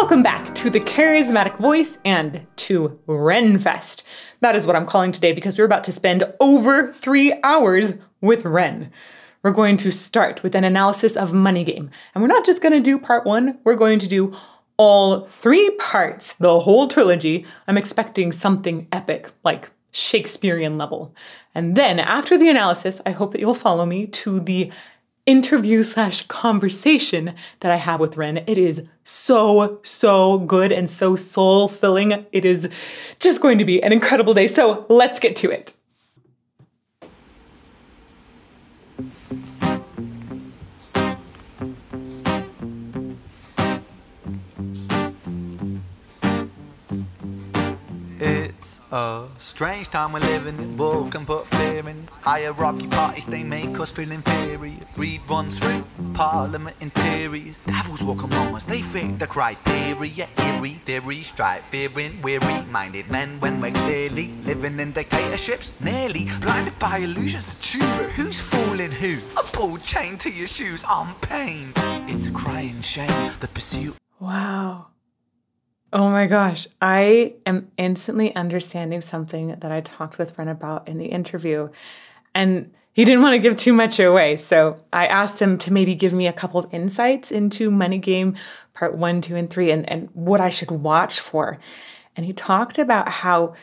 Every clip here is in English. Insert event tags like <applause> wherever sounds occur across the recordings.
Welcome back to the Charismatic Voice and to Renfest. That is what I'm calling today because we're about to spend over three hours with Ren. We're going to start with an analysis of Money Game. And we're not just going to do part one, we're going to do all three parts, the whole trilogy. I'm expecting something epic, like Shakespearean level. And then after the analysis, I hope that you'll follow me to the interview slash conversation that I have with Ren. It is so, so good and so soul filling. It is just going to be an incredible day. So let's get to it. A strange time we're living in, bull can put fear in. Hierarchy parties, they make us feel inferior. Read runs through parliament interiors. Devils walk among us, they fit the criteria. Eerie theory, stripe, fearing, weary minded men when we're clearly living in dictatorships. Nearly blinded by illusions to choose who's fooling who. A ball chained to your shoes, I'm pain. It's a crying shame, the pursuit. Wow. Oh my gosh, I am instantly understanding something that I talked with Ren about in the interview. And he didn't want to give too much away. So I asked him to maybe give me a couple of insights into Money Game part one, two, and three, and, and what I should watch for. And he talked about how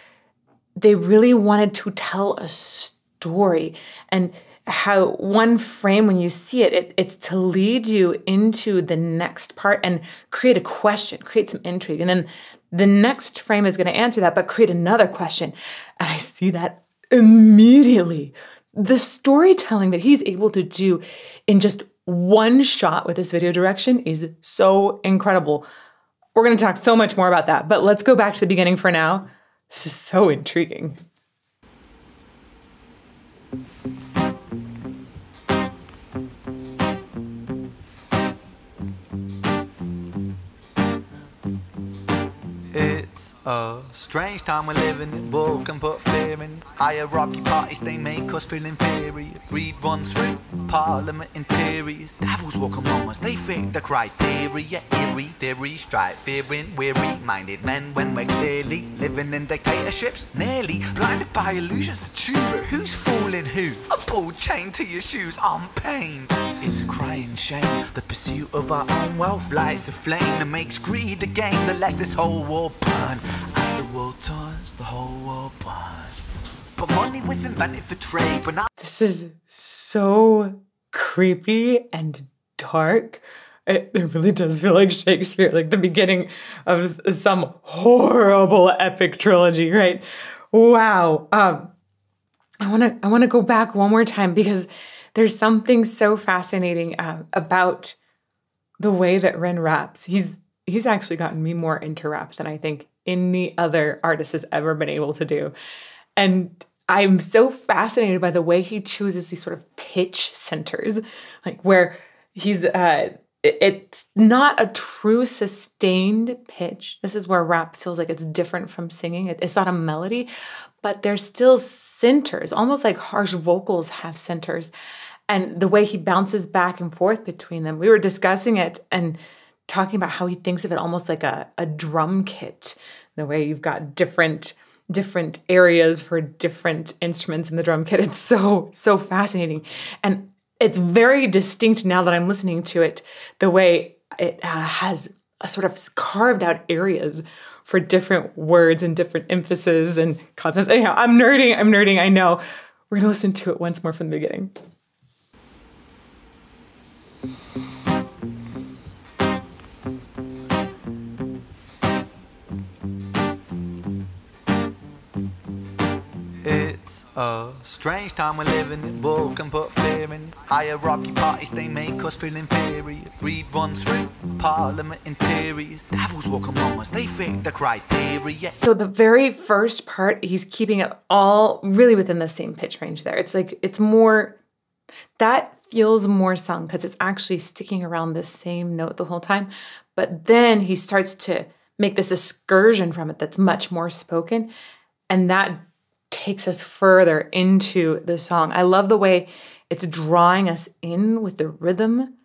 they really wanted to tell a story. And how one frame when you see it, it, it's to lead you into the next part and create a question create some intrigue. And then the next frame is going to answer that but create another question. And i see that immediately. The storytelling that he's able to do in just one shot with this video direction is so incredible. We're going to talk so much more about that but let's go back to the beginning for now. This is so intriguing A strange time we're living in, bull can put fear in. Hierarchy parties, they make us feel inferior. Greed runs through parliament interiors. Devils walk among us, they fit the criteria. Eerie theory, stripe, fearing, weary minded men when we're clearly living in dictatorships. Nearly blinded by illusions to choose who's fooling who. A ball chained to your shoes, I'm pain. It's a crying shame. The pursuit of our own wealth lights a flame that makes greed a game that lets this whole war burn. As the world turns, the whole world burns. But money was invented for trade, but now. This is so creepy and dark. It, it really does feel like Shakespeare, like the beginning of some horrible epic trilogy, right? Wow. Um, I want to I want to go back one more time because there's something so fascinating uh, about the way that Ren raps. He's he's actually gotten me more into rap than I think any other artist has ever been able to do. And I'm so fascinated by the way he chooses these sort of pitch centers, like where he's uh it's not a true sustained pitch. This is where rap feels like it's different from singing. It's not a melody, but there's still centers, almost like harsh vocals have centers. And the way he bounces back and forth between them. We were discussing it and talking about how he thinks of it almost like a, a drum kit, the way you've got different different areas for different instruments in the drum kit. It's so, so fascinating. And it's very distinct now that I'm listening to it, the way it uh, has a sort of carved out areas for different words and different emphasis and concepts. Anyhow, I'm nerding, I'm nerding, I know. We're gonna listen to it once more from the beginning. A strange time we're living in, bull can put fear in. Hierarchy parties, they make us feel inferior. Greed runs through parliament interiors. Devils walk among us, they fit the criteria. So the very first part, he's keeping it all really within the same pitch range there. It's like, it's more, that feels more sung because it's actually sticking around the same note the whole time. But then he starts to make this excursion from it that's much more spoken. And that takes us further into the song. I love the way it's drawing us in with the rhythm,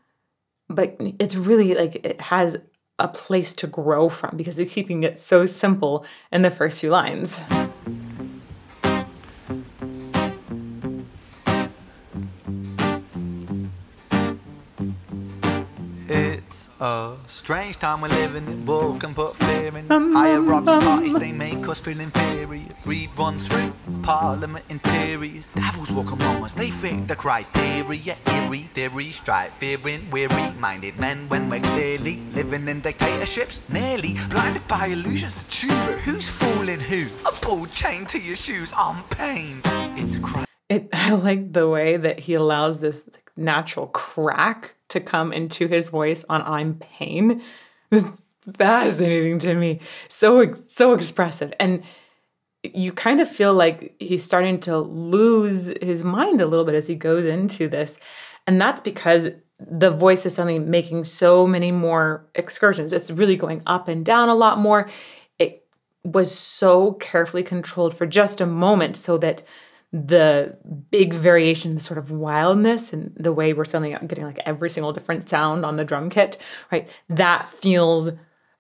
but it's really like it has a place to grow from because he's keeping it so simple in the first few lines. A strange time we're living in. Book and put fear in. Um, Hierarchy um, um. parties, they make us feel inferior. Read one through Parliament interiors. Devils walk among us, they fit the criteria. Eerie theory, stripe, fearing, weary minded men when we're clearly living in dictatorships. Nearly blinded by illusions to choose who's fooling who. A ball chain to your shoes, I'm pain. It's a crime. It, <laughs> I like the way that he allows this natural crack to come into his voice on I'm pain. It's fascinating to me. So so expressive. And you kind of feel like he's starting to lose his mind a little bit as he goes into this. And that's because the voice is suddenly making so many more excursions. It's really going up and down a lot more. It was so carefully controlled for just a moment so that the big variation, the sort of wildness and the way we're suddenly getting like every single different sound on the drum kit, right? That feels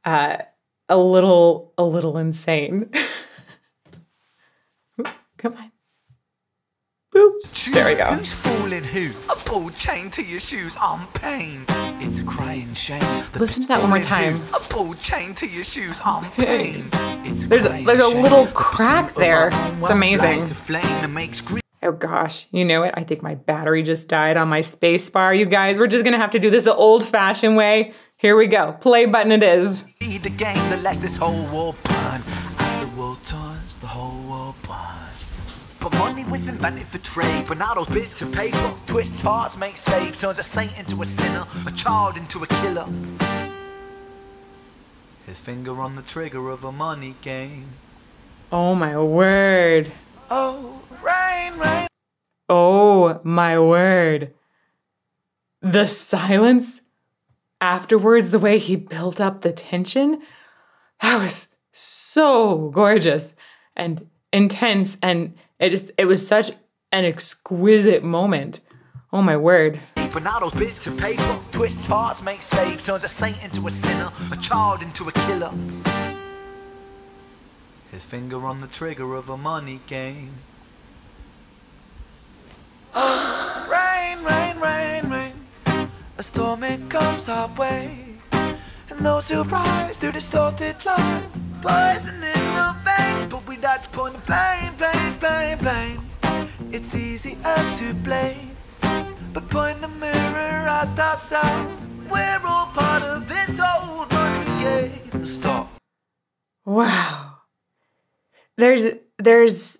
uh, a little a little insane. <laughs> Come on. Boop. There we go. Who's fooling who? A ball chain to your shoes, I'm pain. It's a crying shame. Listen to that one more time. A ball chain to your shoes, I'm pain. It's a There's a, there's a little crack there. It's amazing. lights a flame that makes greed Oh gosh, you know it. I think my battery just died on my space bar. You guys, we're just gonna have to do this the old fashioned way. Here we go. Play button it is. the game that lets this whole world burn. As the world turns, the whole world burns. But money was invented for trade, those bits of paper twist hearts, make slaves, turns a saint into a sinner, a child into a killer. His finger on the trigger of a money game. Oh my word. Oh, rain, rain. Oh my word. The silence afterwards, the way he built up the tension, that was so gorgeous and intense. And it just, it was such an exquisite moment. Oh my word. Those bits of paper twist hearts, make slaves, turns a saint into a sinner, a child into a killer. His finger on the trigger of a money game. <gasps> Rain, rain, rain, rain. A storm it comes our way. And those who rise through distorted lies, poison in the But we like to point the blame, blame, blame, blame. It's easier to blame. But point the mirror at ourselves. We're all part of this old money game. Stop. Wow. There's there's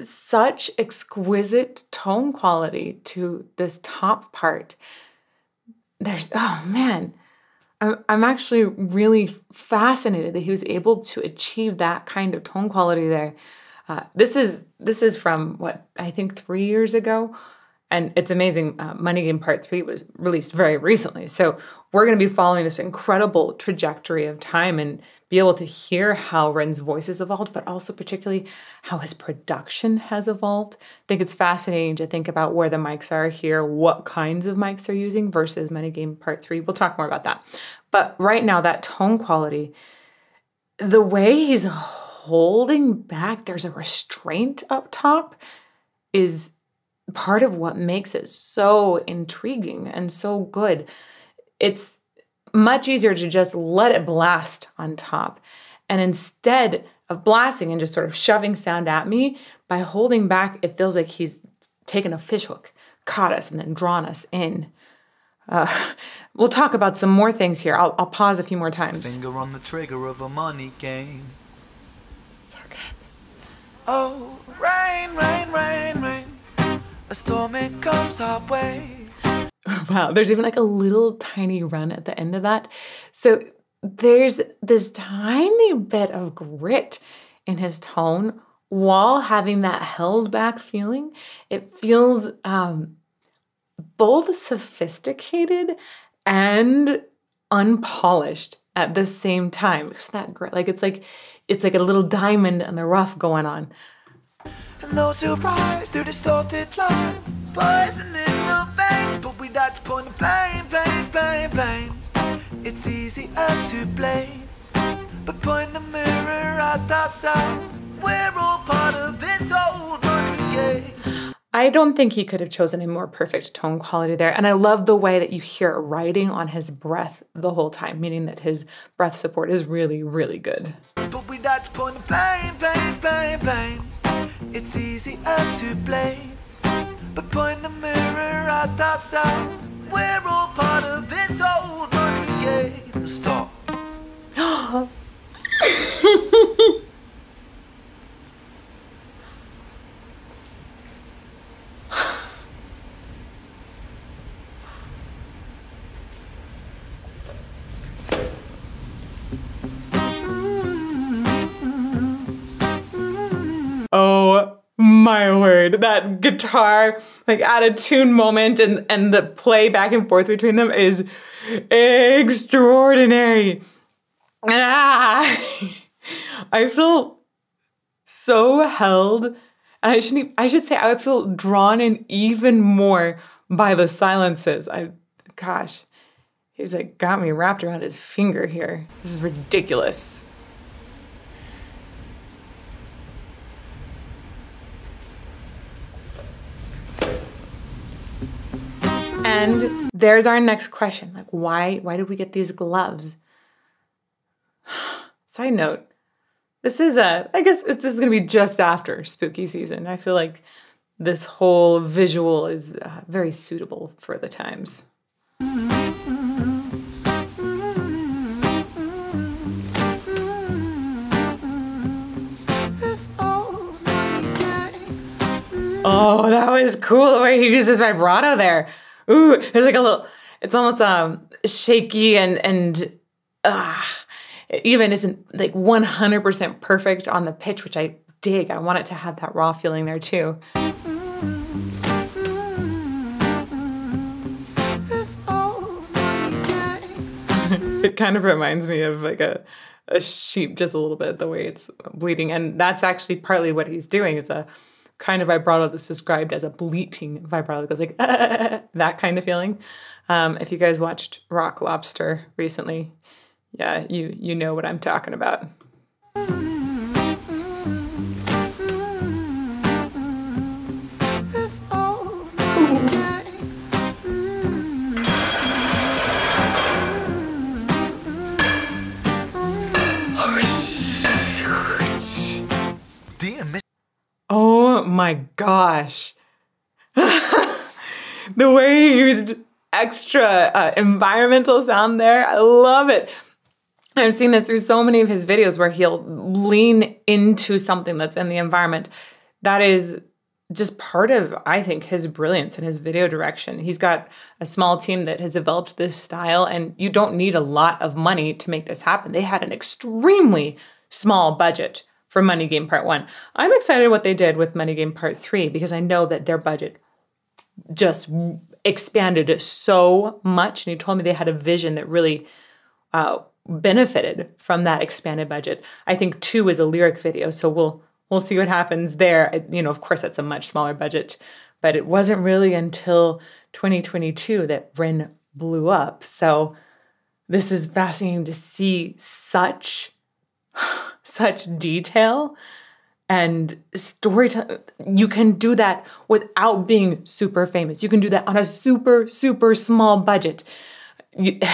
such exquisite tone quality to this top part. There's oh man. I'm, actually really fascinated that he was able to achieve that kind of tone quality there. Uh, this is this is from what I think three years ago, and it's amazing. Uh, Money Game Part Three was released very recently, so we're going to be following this incredible trajectory of time and be able to hear how Ren's voice has evolved, but also particularly how his production has evolved. I think it's fascinating to think about where the mics are here, what kinds of mics they're using versus Money Game Part Three. We'll talk more about that, but right now that tone quality, the way he's holding back, there's a restraint up top, is part of what makes it so intriguing and so good. It's much easier to just let it blast on top. And instead of blasting and just sort of shoving sound at me, by holding back, it feels like he's taken a fishhook, caught us, and then drawn us in. Uh, <laughs> we'll talk about some more things here. I'll, I'll pause a few more times. Finger on the trigger of a money game. So good. Oh, rain, rain, rain, rain. A storm it comes our way. <laughs> Wow, there's even like a little tiny run at the end of that. So there's this tiny bit of grit in his tone while having that held back feeling. It feels um, both sophisticated and unpolished at the same time. It's that grit. Like it's like it's like a little diamond in the rough going on. And those who rise through distorted lies, poison in the veins. But we like to point blame, blame, blame, blame. It's easier to blame, but point the mirror at ourselves. We're all part of this old money game. I don't think he could have chosen a more perfect tone quality there. And I love the way that you hear writing on his breath the whole time, meaning that his breath support is really, really good. But we like to point blame, blame, blame, blame. It's easier to blame, but point the mirror at ourselves. We're all part of this old money game. Stop. <laughs> my word. That guitar, like out of tune moment and, and the play back and forth between them is extraordinary. Ah, <laughs> I feel so held. And I shouldn't. I should say I would feel drawn in even more by the silences. I gosh, he's like got me wrapped around his finger here. This is ridiculous. And there's our next question. Like why why did we get these gloves? <sighs> Side note, this is a I guess this is going to be just after spooky season. I feel like this whole visual is uh, very suitable for the times. Oh, that was cool the way he uses vibrato there. Ooh, there's like a little. It's almost um shaky and and uh, it even isn't like 100% perfect on the pitch, which I dig. I want it to have that raw feeling there too. <laughs> It kind of reminds me of like a a sheep just a little bit the way it's bleeding, and that's actually partly what he's doing is a kind of vibrato that's described as a bleating vibrato that goes like <laughs> that kind of feeling. Um, if you guys watched Rock Lobster recently, yeah, you you know what I'm talking about. My gosh. <laughs> the way he used extra uh, environmental sound there, I love it. I've seen this through so many of his videos where he'll lean into something that's in the environment. That is just part of, I think, his brilliance and his video direction. He's got a small team that has developed this style, and you don't need a lot of money to make this happen. They had an extremely small budget for Money Game Part 1. I'm excited what they did with Money Game Part 3 because I know that their budget just expanded so much. And he told me they had a vision that really uh, benefited from that expanded budget. I think two is a lyric video, so we'll we'll see what happens there. I- You know, of course, that's a much smaller budget, but it wasn't really until 2022 that Ren blew up. So this is fascinating to see such <sighs> such detail and storytelling. You can do that without being super famous. You can do that on a super super small budget. You- <sighs>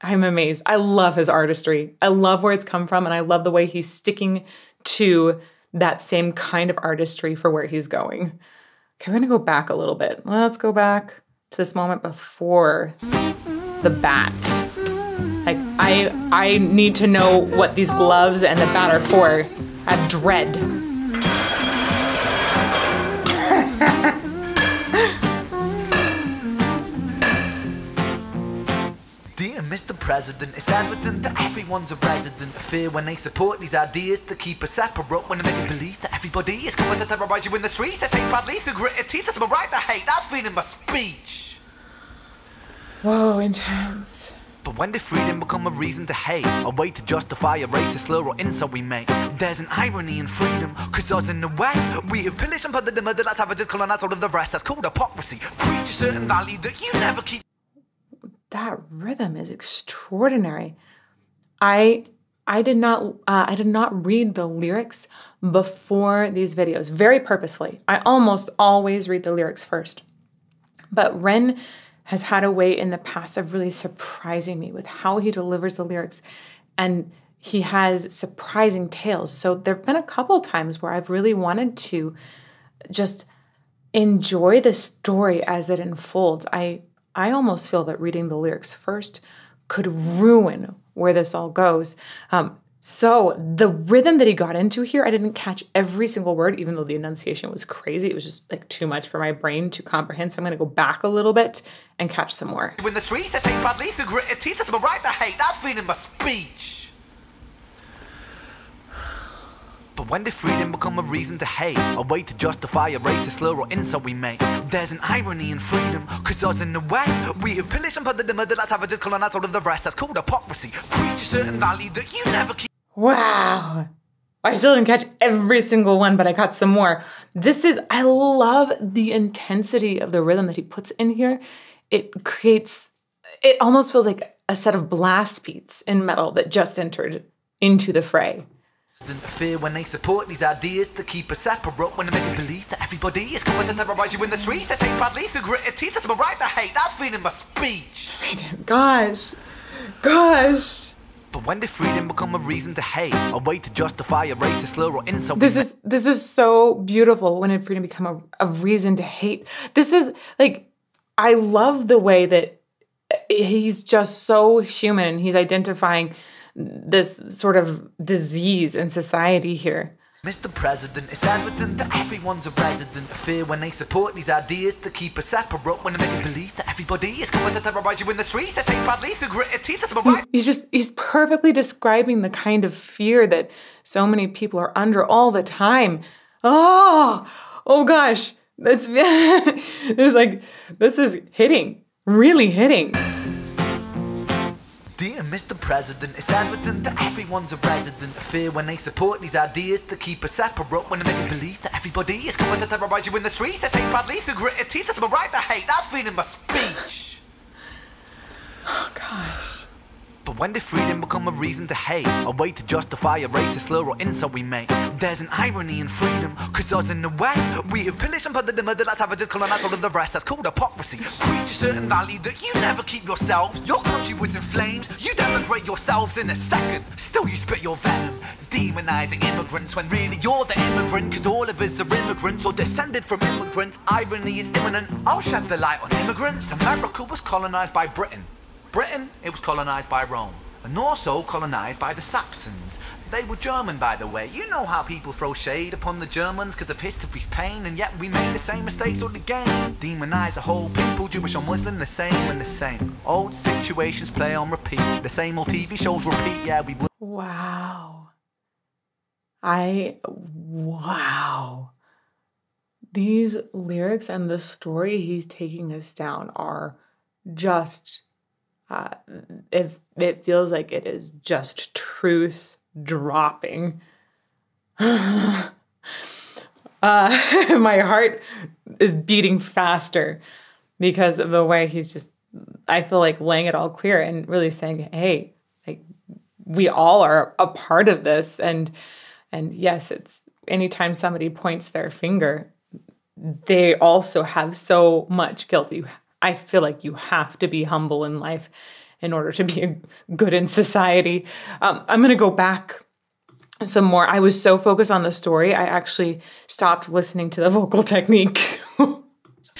I'm amazed. I love his artistry. I love where it's come from, and I love the way he's sticking to that same kind of artistry for where he's going. Okay, we're gonna go back a little bit. Let's go back to this moment before the bat. Like I I need to know what these gloves and the bat are for. I have dread. Dear Mr. President, it's evident that everyone's a resident of fear when they support these ideas to keep us separate. When they make us believe that everybody is coming to terrorize you in the streets. They say badly through gritted teeth. That's my right to hate. That's freedom my speech. Whoa, intense. But when did freedom become a reason to hate? A way to justify a racist slur or insult we make? There's an irony in freedom, cause us in the West, we have pillaged and plundered the murder like savages colonized all of the rest. That's called hypocrisy. Preach a certain value that you never keep. that rhythm is extraordinary. I I did not uh, I did not read the lyrics before these videos very purposefully. I almost always read the lyrics first. But Ren has had a way in the past of really surprising me with how he delivers the lyrics and he has surprising tales. So there've been a couple times where I've really wanted to just enjoy the story as it unfolds. I I almost feel that reading the lyrics first could ruin where this all goes. Um, so the rhythm that he got into here, I didn't catch every single word, even though the enunciation was crazy. It was just like too much for my brain to comprehend. So I'm to go back a little bit and catch some more. When the streets I say through gritted teeth, that's my right to hate. That's freedom of speech. But when did freedom become a reason to hate? A way to justify a racist slur or insult we make? There's an irony in freedom, cause us in the West, we have pillaged and put the murder that's savages, colonized all of the rest. That's called hypocrisy. Preach a certain value that you never keep. Wow. I still didn't catch every single one, but I caught some more. This is, I love the intensity of the rhythm that he puts in here. It creates, it almost feels like a set of blast beats in metal that just entered into the fray. Fear when they support these ideas to keep us separate. When they make us believe that everybody is coming to terrorize you in the streets. They say badly through gritted teeth. That's my right to hate. That's freedom of speech. Gosh, gosh. But when did freedom become a reason to hate? A way to justify a racist slur or insult? This is this is so beautiful. When did freedom become a, a reason to hate? This is like I love the way that he's just so human. He's identifying this sort of disease in society here. Mr. President, it's evident that everyone's a resident of fear when they support these ideas to keep us separate. When make us believe that everybody is coming to terrorize you in the streets, they say badly through gritted teeth. That's right. He's just, he's perfectly describing the kind of fear that so many people are under all the time. Oh, oh gosh. That's, <laughs> it's like, this is hitting, really hitting. Mr. President, it's evident that everyone's a resident of fear when they support these ideas to keep us separate. When they make believe that everybody is coming to terrorize you in the streets, they say badly through gritted teeth. That's my right to hate. That's freedom of speech. Oh gosh. But when did freedom become a reason to hate? A way to justify a racist slur or insult we make? There's an irony in freedom, cause us in the West, we have pillaged and put the murder that's savages, colonized all of the rest. That's called hypocrisy. Preach a certain value that you never keep yourselves. Your country was in flames, you denigrate yourselves in a second. Still, you spit your venom, demonizing immigrants when really you're the immigrant, cause all of us are immigrants or descended from immigrants. Irony is imminent. I'll shed the light on immigrants. America was colonized by Britain. Britain, it was colonized by Rome, and also colonized by the Saxons. They were German, by the way. You know how people throw shade upon the Germans because of history's pain, and yet we made the same mistakes all again. Demonize a whole people, Jewish or Muslim, the same and the same. Old situations play on repeat. The same old TV shows repeat, yeah, we would. Wow. I, wow. These lyrics and the story he's taking us down are just uh, it, it feels like it is just truth dropping. <sighs> uh, <laughs> my heart is beating faster because of the way he's just, I feel like laying it all clear and really saying, hey, like we all are a part of this. And, and yes, it's anytime somebody points their finger, they also have so much guilt. You I feel like you have to be humble in life in order to be good in society. Um, I'm going to go back some more. I was so focused on the story, I actually stopped listening to the vocal technique. <laughs>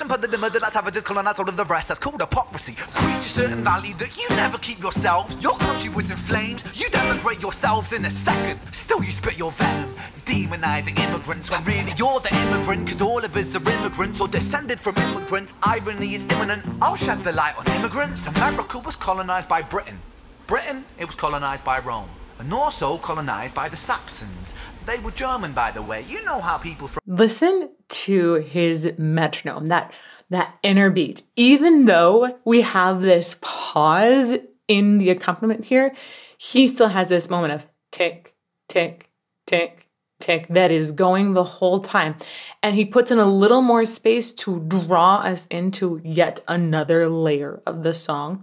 But the murder that's savages colonized all of the rest. That's called hypocrisy. Preach a certain value that you never keep yourselves. Your country was in flames. You denigrate yourselves in a second. Still, you spit your venom, demonizing immigrants when really you're the immigrant. Cause all of us are immigrants or descended from immigrants. Irony is imminent. I'll shed the light on immigrants. America was colonized by Britain. Britain, it was colonized by Rome. And also colonized by the Saxons. They were German, by the way. You know how people. From- Listen to his metronome, that that inner beat. Even though we have this pause in the accompaniment here, he still has this moment of tick, tick, tick, tick that is going the whole time. And he puts in a little more space to draw us into yet another layer of the song.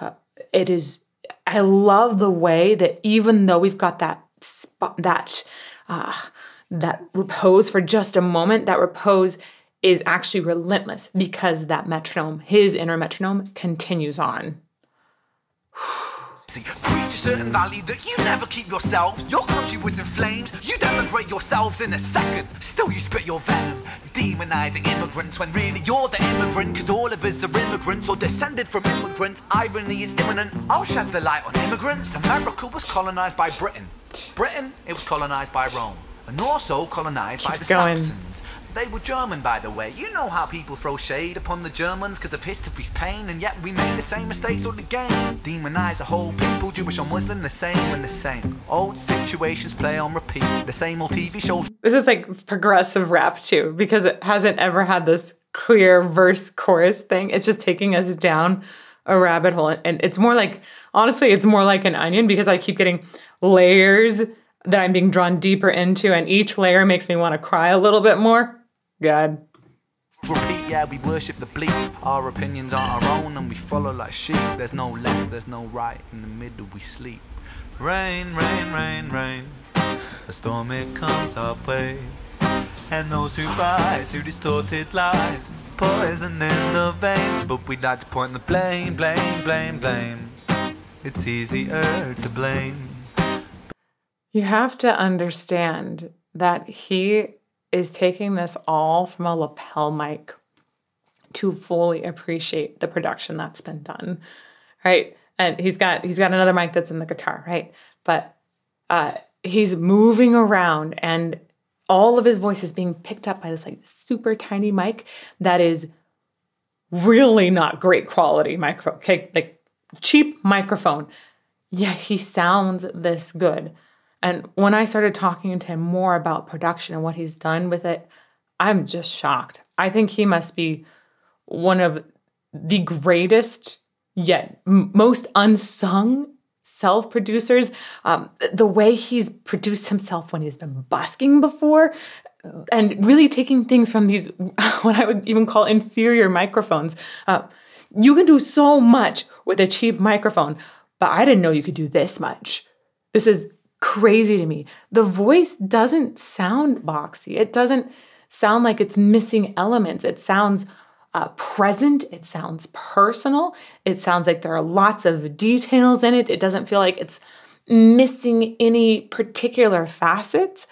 it, it is I love the way that even though we've got that spot that uh, that repose for just a moment, that repose is actually relentless because that metronome, his inner metronome, continues on. See, preach a certain value that you never keep yourselves. Your country was in flames, you denigrate yourselves in a second. Still, you spit your venom, demonizing immigrants when really you're the immigrant. Cause all of us are immigrants or descended from immigrants. Irony is imminent. I'll shed the light on immigrants. America was colonized by Britain. Britain, it was colonized by Rome. And also colonized by the going. Saxons. They were German, by the way. You know how people throw shade upon the Germans because of history's pain, and yet we made the same mistakes all again. Demonize a whole people, Jewish or Muslim, the same and the same. Old situations play on repeat, the same old TV shows. This is like progressive rap too, because it hasn't ever had this clear verse chorus thing. It's just taking us down a rabbit hole. And it's more like, honestly, it's more like an onion because I keep getting layers that I'm being drawn deeper into, and each layer makes me want to cry a little bit more. God. Repeat, yeah, we worship the bleak. Our opinions are our own and we follow like sheep. There's no left, there's no right. In the middle, we sleep. Rain, rain, rain, rain. A storm, it comes our way. And those who rise through distorted lies, poison in the veins. But we'd like to point the blame, blame, blame, blame. It's easier to blame. You have to understand that he is taking this all from a lapel mic to fully appreciate the production that's been done right? And he's got he's got another mic that's in the guitar right? But uh he's moving around and all of his voice is being picked up by this like super tiny mic that is really not great quality microphone okay like cheap microphone yet he sounds this good and when I started talking to him more about production and what he's done with it, I'm just shocked. I think he must be one of the greatest yet most unsung self producers. Um, the way he's produced himself when he's been busking before and really taking things from these, <laughs> what I would even call inferior microphones. Uh, you can do so much with a cheap microphone, but I didn't know you could do this much. This is crazy to me. The voice doesn't sound boxy. It doesn't sound like it's missing elements. It sounds uh, present. It sounds personal. It sounds like there are lots of details in it. It doesn't feel like it's missing any particular facets.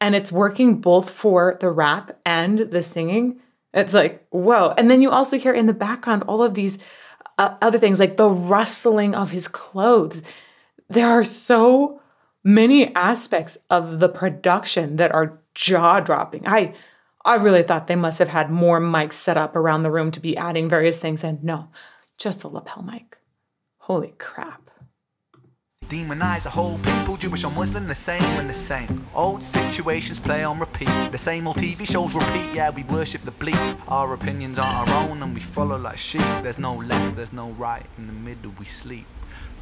And it's working both for the rap and the singing. It's like, whoa. And then you also hear in the background all of these uh, other things, like the rustling of his clothes. There are so many aspects of the production that are jaw dropping. I I really thought they must have had more mics set up around the room to be adding various things and no, just a lapel mic. Holy crap. Demonize a whole people, Jewish or Muslim, the same and the same. Old situations play on repeat. The same old TV shows repeat. Yeah, we worship the bleak. Our opinions are our own and we follow like sheep. There's no left, there's no right. In the middle, we sleep.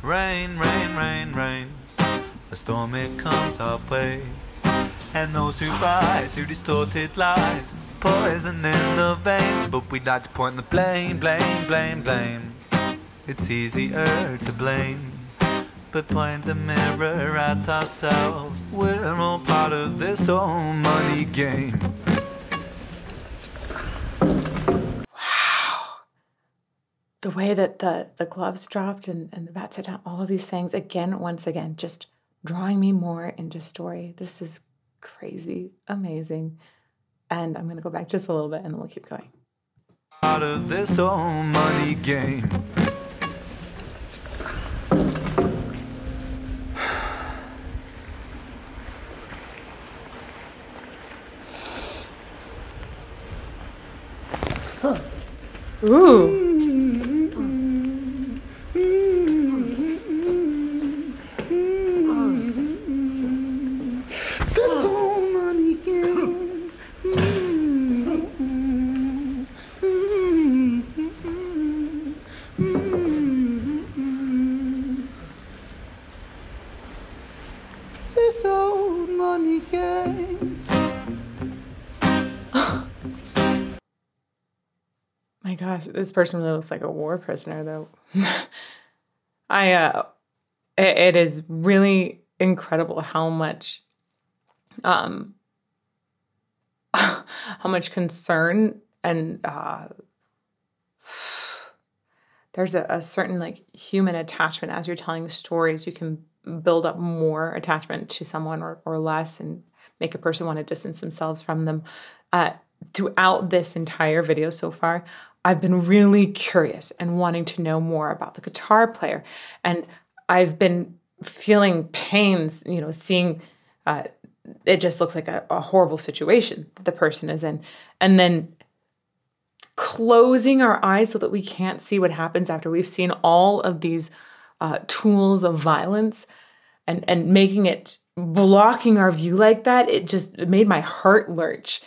Rain, rain, rain, rain. A storm it comes our way. And those who rise through distorted lies, poison in the veins. But we'd like to point the blame, blame, blame, blame. It's easier to blame. But point the mirror at ourselves. We're all part of this whole money game. The way that the the gloves dropped and, and the bat set down, all of these things, again, once again, just drawing me more into story. This is crazy, amazing. And I'm going to go back just a little bit and then we'll keep going. Out of this whole money game. Ooh. Person really looks like a war prisoner, though. <laughs> I uh it, it is really incredible how much um <laughs> how much concern and uh <sighs> there's a, a certain like human attachment as you're telling stories you can build up more attachment to someone or, or less and make a person want to distance themselves from them uh, throughout this entire video so far i've been really curious and wanting to know more about the guitar player. And i've been feeling pains you know seeing uh, it just looks like a, a horrible situation that the person is in. And then closing our eyes so that we can't see what happens after we've seen all of these uh, tools of violence and and making it blocking our view like that it just it made my heart lurch.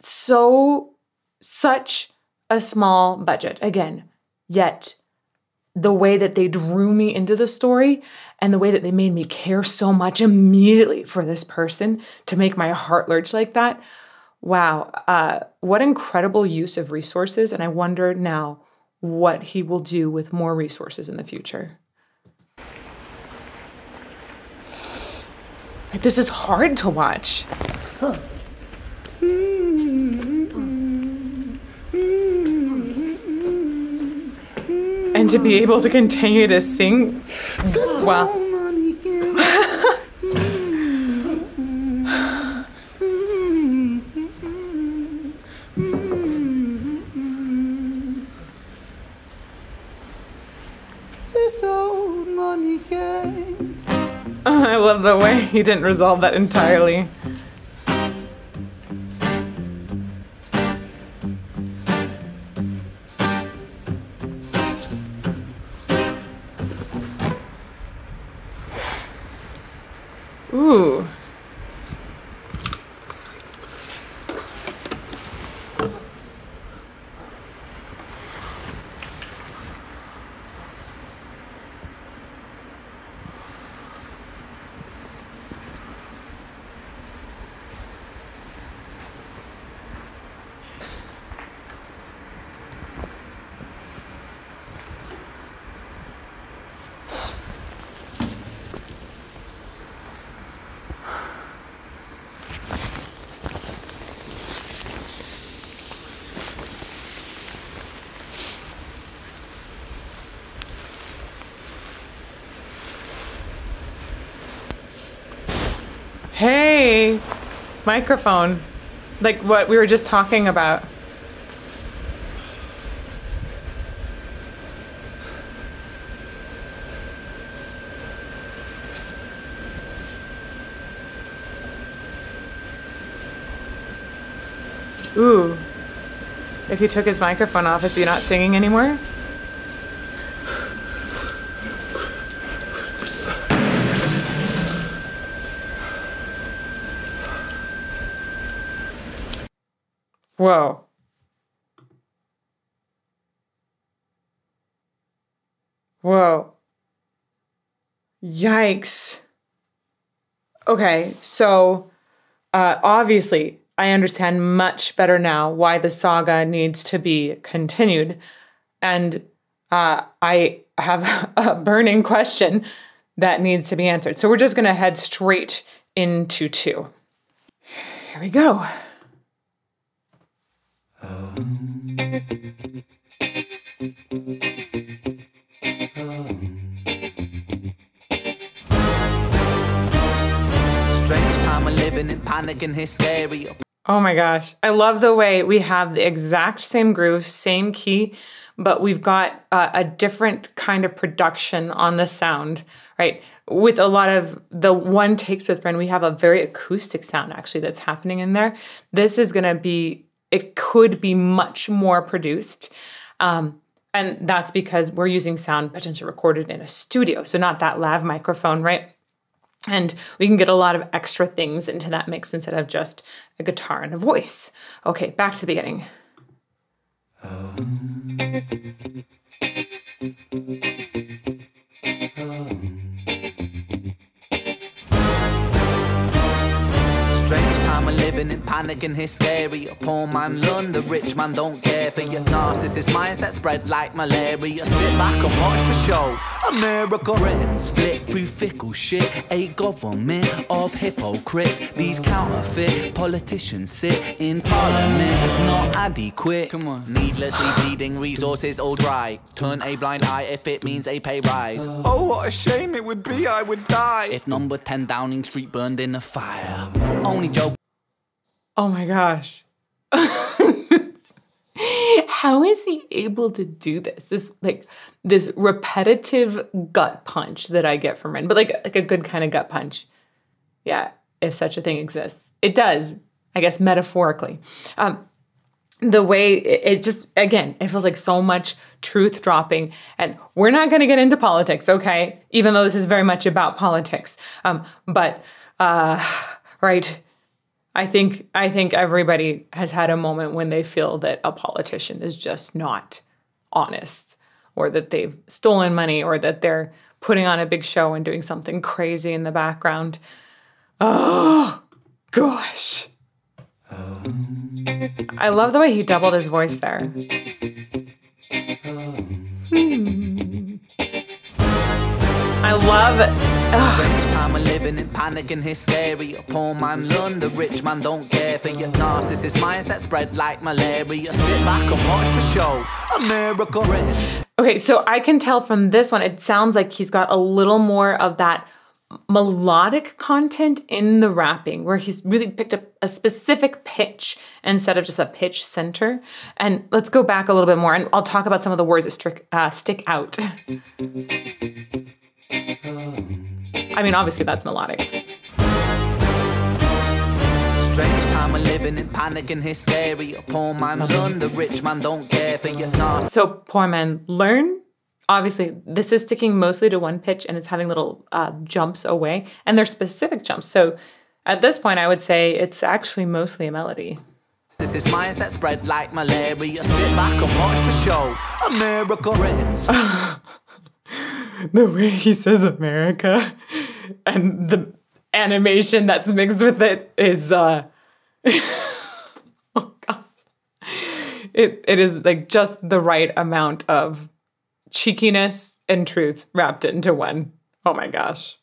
So such a small budget again yet the way that they drew me into the story and the way that they made me care so much immediately for this person to make my heart lurch like that Wow, uh, what incredible use of resources. And I wonder now what he will do with more resources in the future. This is hard to watch. And to be ah. able to continue to sing, wow. <laughs> I love the way he didn't resolve that entirely. Microphone. Like what we were just talking about. Ooh. If he took his microphone off, is he not singing anymore? Whoa. Whoa. Yikes. Okay, so uh, obviously, I understand much better now why the saga needs to be continued. And uh, I have <laughs> a burning question that needs to be answered. So we're just going to head straight into two. Here we go. Strange living in panic and hysteria. Oh my gosh. I love the way we have the exact same groove, same key, but we've got uh, a different kind of production on the sound, right? With a lot of the one takes with Ren, we have a very acoustic sound actually that's happening in there. This is going to be, it could be much more produced. Um, and that's because we're using sound potentially recorded in a studio. So, not that lav microphone, right? And we can get a lot of extra things into that mix instead of just a guitar and a voice. Okay, back to the beginning. Strange living in panic and hysteria. Poor man learn, the rich man don't care for your narcissist mindset spread like malaria. Sit back and watch the show. America, Britain split through fickle shit. A government of hypocrites. These counterfeit politicians sit in parliament, not adequate. Come on. Needlessly bleeding resources all dry. Turn a blind eye if it means a pay rise. Oh, what a shame it would be, I would die. If number 10 Downing Street burned in a fire. Only joke. Oh my gosh. <laughs> How is he able to do this? This like this repetitive gut punch that I get from Ren, but like like a good kind of gut punch. Yeah, if such a thing exists, it does. I guess metaphorically. Um, the way it, just again, it feels like so much truth dropping, and we're not going to get into politics, okay? Even though this is very much about politics, um, but uh, <sighs> right I think I think everybody has had a moment when they feel that a politician is just not honest or that they've stolen money or that they're putting on a big show and doing something crazy in the background. Oh gosh. I love the way he doubled his voice there. Hmm. I love Strange time we're living in panic and hysteria. Poor man learn, the rich man don't care for your narcissist mindset spread like malaria. Sit back and watch the show. America, Britain. Okay, so I can tell from this one, it sounds like he's got a little more of that melodic content in the rapping where he's really picked up a specific pitch instead of just a pitch center. And let's go back a little bit more and I'll talk about some of the words that stick, uh, stick out. <laughs> I mean, obviously that's melodic. Strange time we're living in panic and hysteria. Poor man learn, the rich man don't care for your narcissist. So poor man learn. Obviously, this is sticking mostly to one pitch and it's having little uh, jumps away, and they're specific jumps. So at this point, I would say it's actually mostly a melody. This is mindset spread like malaria. Sit back and watch the show. America, Britain. <laughs> <laughs> the way he says America and the animation that's mixed with it is uh <laughs> oh gosh. It it is like just the right amount of cheekiness and truth wrapped into one. Oh my gosh.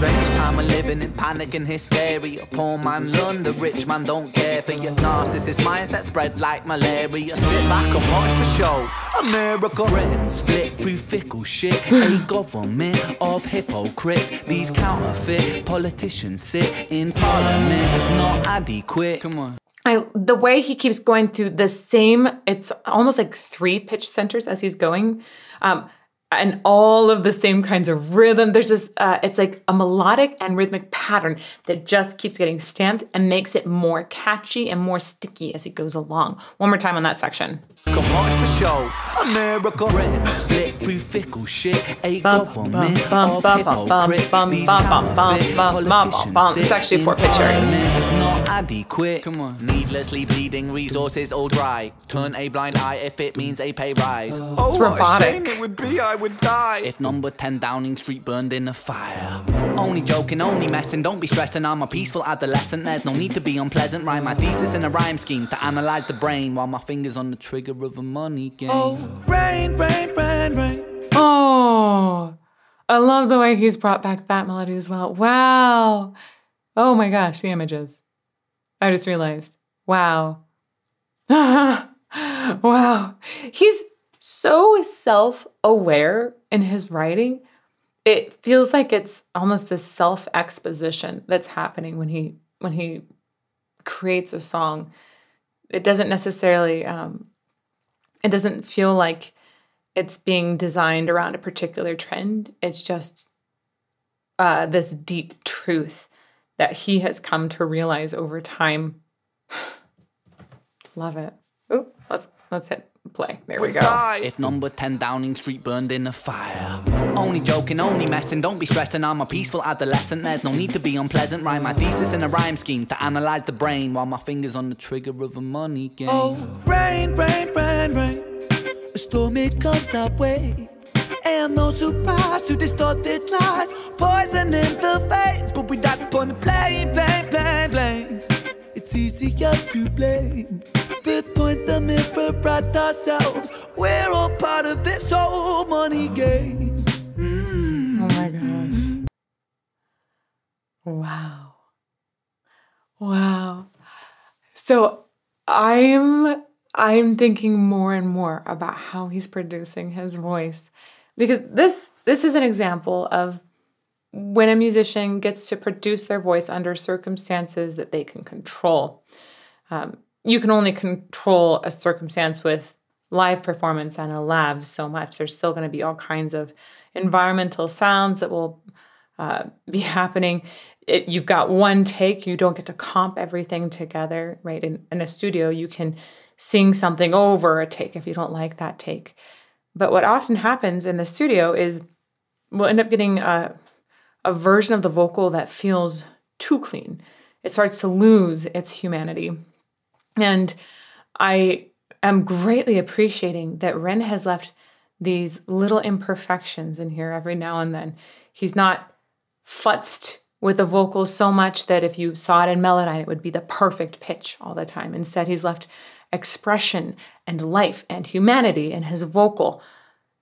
Strange time we're living in panic and hysteria. Poor man learn, the rich man don't care for your narcissist mindset spread like malaria. Sit back and watch the show. America, Britain split through fickle shit. A government of hypocrites. These counterfeit politicians sit in parliament, not adequate. Come on. I the way he keeps going through the same, it's almost like three pitch centers as he's going. Um, and all of the same kinds of rhythm. There's this, uh, it's like a melodic and rhythmic pattern that just keeps getting stamped and makes it more catchy and more sticky as it goes along. One more time on that section. Come watch the show. America, Britain split through fickle shit. A government of hypocrites. These counterfeit politicians It's actually four pitch areas. Not adequate. Come on. Needlessly bleeding resources all dry. Turn a blind eye if it means a pay rise. Oh, It's robotic. it would be, I would die. If number 10 Downing Street burned in a fire. Only joking, only messing, don't be stressing. I'm a peaceful adolescent, there's no need to be unpleasant. Write my thesis in a rhyme scheme to analyze the brain while my fingers on the trigger of a money game. Oh, rain, rain, rain, rain. Oh, I love the way he's brought back that melody as well. Wow. Oh my gosh, the images. I just realized. Wow. <laughs> wow. He's so self aware in his writing. It feels like it's almost this self exposition that's happening when he when he creates a song. It doesn't necessarily um, it doesn't feel like it's being designed around a particular trend. It's just uh, this deep truth that he has come to realize over time. <sighs> Love it. Ooh, let's let's hit play. There we go. If number 10 Downing Street burned in a fire. Only joking, only messing, don't be stressing. I'm a peaceful adolescent, there's no need to be unpleasant. Write my thesis in a rhyme scheme to analyze the brain while my fingers on the trigger of a money game. Oh, rain, rain, rain, rain. A storm it comes our way. And no surprise to distorted lies. Poison in the veins, but we got upon the blame, blame, blame, blame. It's easier to blame. But point the mirror at ourselves. We're all part of this whole money game. Mm. Oh my gosh. Wow. Wow. So I'm I'm thinking more and more about how he's producing his voice because this this is an example of when a musician gets to produce their voice under circumstances that they can control. Um, you can only control a circumstance with live performance and a lav so much. There's still going to be all kinds of environmental sounds that will uh, be <laughs> happening. It, you've got one take, you don't get to comp everything together, right? In, in a studio, you can sing something over a take if you don't like that take. But what often happens in the studio is we'll end up getting a, a version of the vocal that feels too clean. It starts to lose its humanity. And I am greatly appreciating that Ren has left these little imperfections in here every now and then. He's not futzed with the vocals so much that if you saw it in Melodyne, it would be the perfect pitch all the time. Instead, he's left expression and life and humanity in his vocal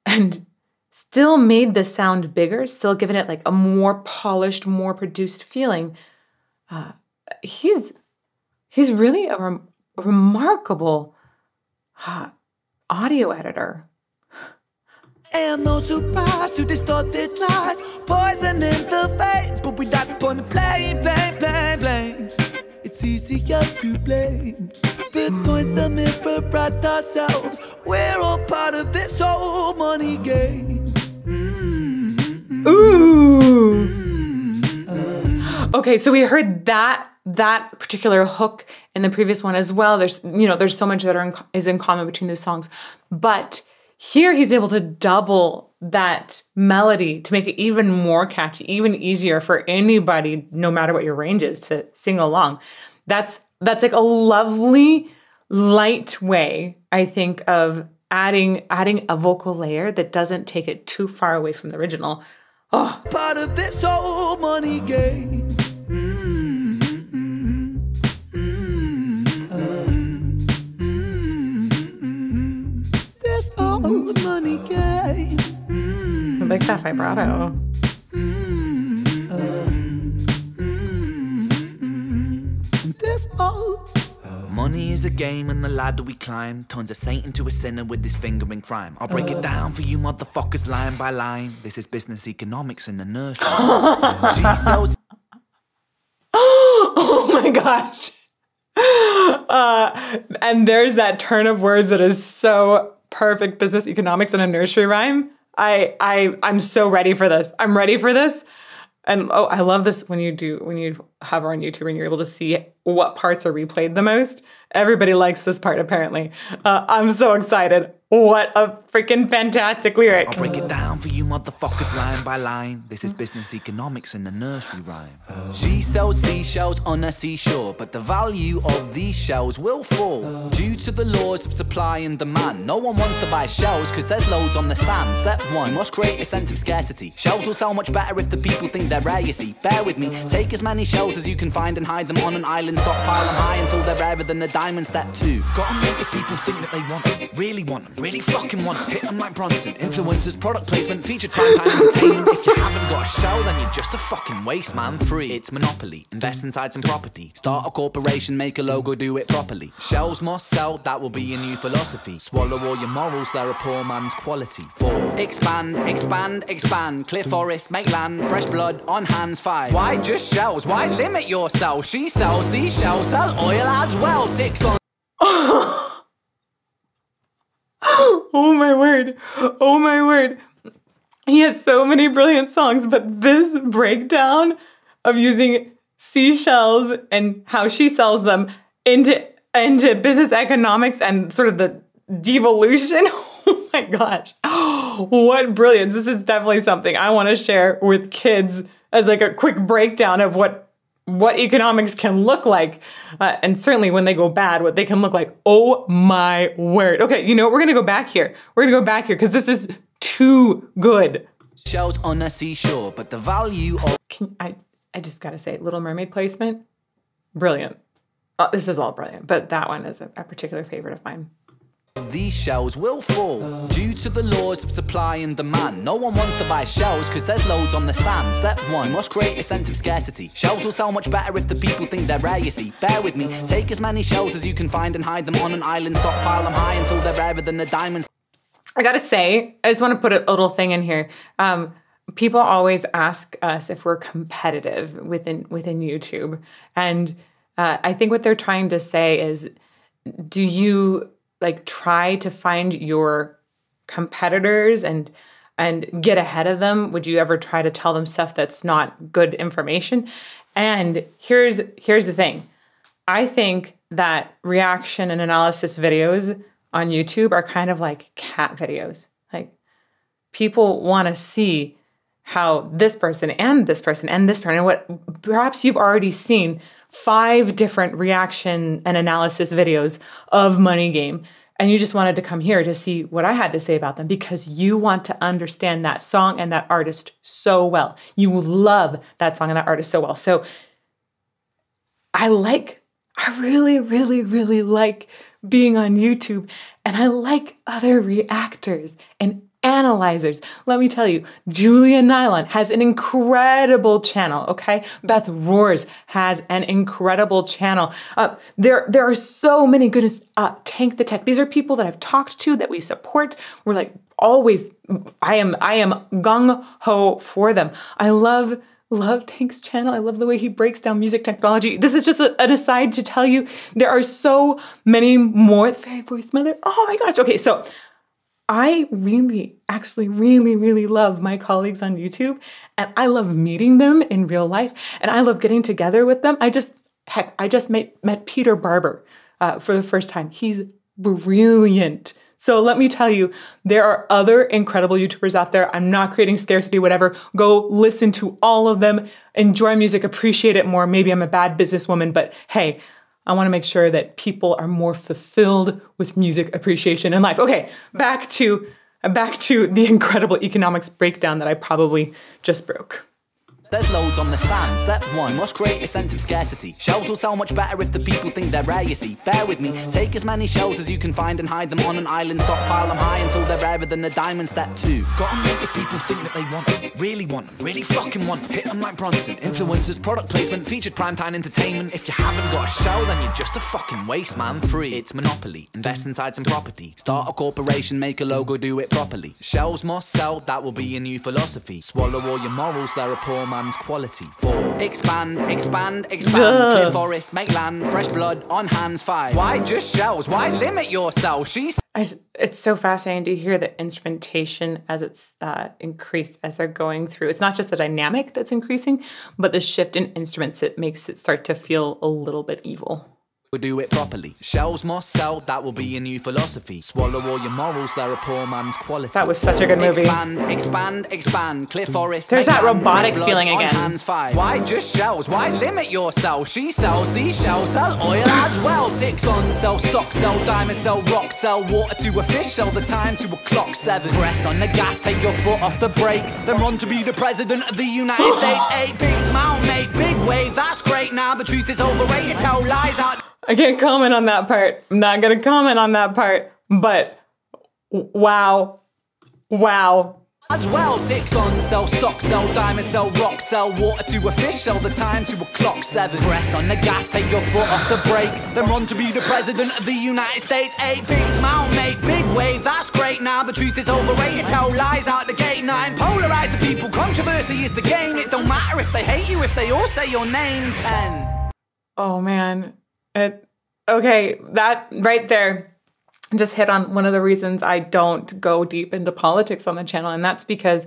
and still made the sound bigger, still given it like a more polished, more produced feeling. Uh, he's he's really a, rem- remarkable uh, audio editor. And no surprise to distorted lies, poison in the veins, but we not upon the blame, blame, blame, blame. It's easier to blame. But point the mirror at ourselves. We're all part of this whole money game. Ooh. Uh. Okay, so we heard that that particular hook in the previous one as well. There's you know there's so much that are in, is in common between those songs, but here he's able to double that melody to make it even more catchy, even easier for anybody, no matter what your range is, to sing along. That's that's like a lovely, light way, I think, of adding adding a vocal layer that doesn't take it too far away from the original. Oh, Part of this whole money game. This whole money game. I like that vibrato. This whole Money is a game and the ladder we climb turns a saint into a sinner with his finger in crime. I'll break it down for you motherfuckers line by line. This is business economics in the nursery. she sells <laughs> oh my gosh. Uh, and there's that turn of words that is so perfect business economics in a nursery rhyme. I I I'm so ready for this. I'm ready for this. And oh, I love this when you do when you hover on YouTube and you're able to see what parts are replayed the most. Everybody likes this part apparently. Uh, I'm so excited. What a freaking fantastic lyric. I'll break it down for you motherfuckers line by line. This is business economics in a nursery rhyme. She sells seashells on a seashore, but the value of these shells will fall due to the laws of supply and demand. No one wants to buy shells because there's loads on the sand. Step one, you must create a sense of scarcity. Shells will sell much better if the people think they're rare, you see. Bear with me, take as many shells as you can find and hide them on an island. Stockpile them high until they're rarer than a diamond. Step two, gotta make the people think that they want them, really want them, really fucking want them. Hit them like Bronson. Influencers, product placement, featured prime time entertainment. If you haven't got a shell, then you're just a fucking waste, man. Free. It's monopoly. Invest inside some property. Start a corporation, make a logo, do it properly. Shells must sell, that will be your new philosophy. Swallow all your morals, they're a poor man's quality. Four. Expand, expand, expand. Clear forest, make land, fresh blood on hands. Five. Why just shells? Why limit yourself? She sells seashells, sell oil as well. Six. <laughs> Oh my word. Oh my word. He has so many brilliant songs, but this breakdown of using seashells and how she sells them into into business economics and sort of the devolution. <laughs> Oh my gosh. <gasps> What brilliance. This is definitely something I want to share with kids as like a quick breakdown of what what economics can look like, uh, and certainly when they go bad, what they can look like. Oh my word. Okay, you know what? We're gonna go back here. We're gonna go back here because this is too good. Shells on a seashore, but the value of Can I? I just gotta say, Little Mermaid placement, brilliant. Uh, this is all brilliant, but that one is a, a particular favorite of mine. These shells will fall due to the laws of supply and demand. No one wants to buy shells because there's loads on the sand. Step one, must create a sense of scarcity. Shells will sell much better if the people think they're rare, you see. Bear with me, take as many shells as you can find and hide them on an island. Stockpile them high until they're rarer than the diamonds. I gotta say, I just want to put a little thing in here. Um, people always ask us if we're competitive within within YouTube, and uh, I think what they're trying to say is, do you like try to find your competitors and and get ahead of them? Would you ever try to tell them stuff that's not good information? And here's here's the thing. I think that reaction and analysis videos on YouTube are kind of like cat videos. Like people want to see how this person and this person and this person and what perhaps you've already seen five different reaction and analysis videos of Money Game and you just wanted to come here to see what I had to say about them because you want to understand that song and that artist so well. You love that song and that artist so well. So I like, I really, really, really like being on YouTube and I like other reactors and analyzers. Let me tell you, Julia Nilon has an incredible channel, okay? Beth Roars has an incredible channel. Uh, there, there are so many goodness. Uh, Tank the Tech. These are people that I've talked to that we support. We're like always, I am, I am gung ho for them. I love love Tank's channel. I love the way he breaks down music technology. This is just a, an aside to tell you there are so many more. Fairy Voice Mother. Oh my gosh. Okay, so I really, actually, really, really love my colleagues on YouTube and I love meeting them in real life and I love getting together with them. I just, heck, I just met, met Peter Barber uh, for the first time. He's brilliant. So let me tell you, there are other incredible YouTubers out there. I'm not creating scarcity, whatever. Go listen to all of them, enjoy music, appreciate it more. Maybe I'm a bad businesswoman, but hey, I want to make sure that people are more fulfilled with music appreciation in life. Okay, back to back to the incredible economics breakdown that I probably just broke. There's loads on the sand. Step one, must create a sense of scarcity. Shells will sell much better if the people think they're rare, you see. Bear with me, take as many shells as you can find and hide them on an island. Stockpile them high until they're rarer than the diamond. Step two, gotta make the people think that they want them. Really want them, really fucking want them. Hit them like Bronson. Influencers, product placement, featured primetime entertainment. If you haven't got a shell, then you're just a fucking waste, man. Free, it's monopoly. Invest inside some property. Start a corporation, make a logo, do it properly. Shells must sell, that will be a new philosophy. Swallow all your morals, they're a poor man man's quality. Four. Expand, expand, expand. Clear forest, make land, fresh blood on hands. Five. Why just shells? Why limit yourself? She's. it's so fascinating to hear the instrumentation as it's uh, increased as they're going through. It's not just the dynamic that's increasing, but the shift in instruments that makes it start to feel a little bit evil we do it properly. Shells must sell, that will be a new philosophy. Swallow all your morals, they're a poor man's quality. That was such a good movie. Expand, expand, expand, clear forest. There's that robotic feeling again. Hands five. Why just shells? Why limit yourself? She sells seashells, sell oil as well. Six on sell stock, sell diamonds, sell rock, sell water to a fish, sell the time to a clock. Seven. Press on the gas, take your foot off the brakes. Then run to be the president of the United <gasps> States. Eight big smile, mate, big wave, that's great. Now the truth is overrated, tell lies out. I can't comment on that part. I'm not going to comment on that part. But wow. Wow. As well, six on sell stock, sell diamonds, sell rock, sell water to a fish, sell the time to a clock. Seven, press on the gas, take your foot off the brakes. Then run to be the president of the United States. Eight, big smile, make big wave, that's great. Now the truth is overrated, tell lies out the gate. Nine, polarize the people, controversy is the game. It don't matter if they hate you, if they all say your name. Ten. Oh man, okay, that right there just hit on one of the reasons I don't go deep into politics on the channel, and that's because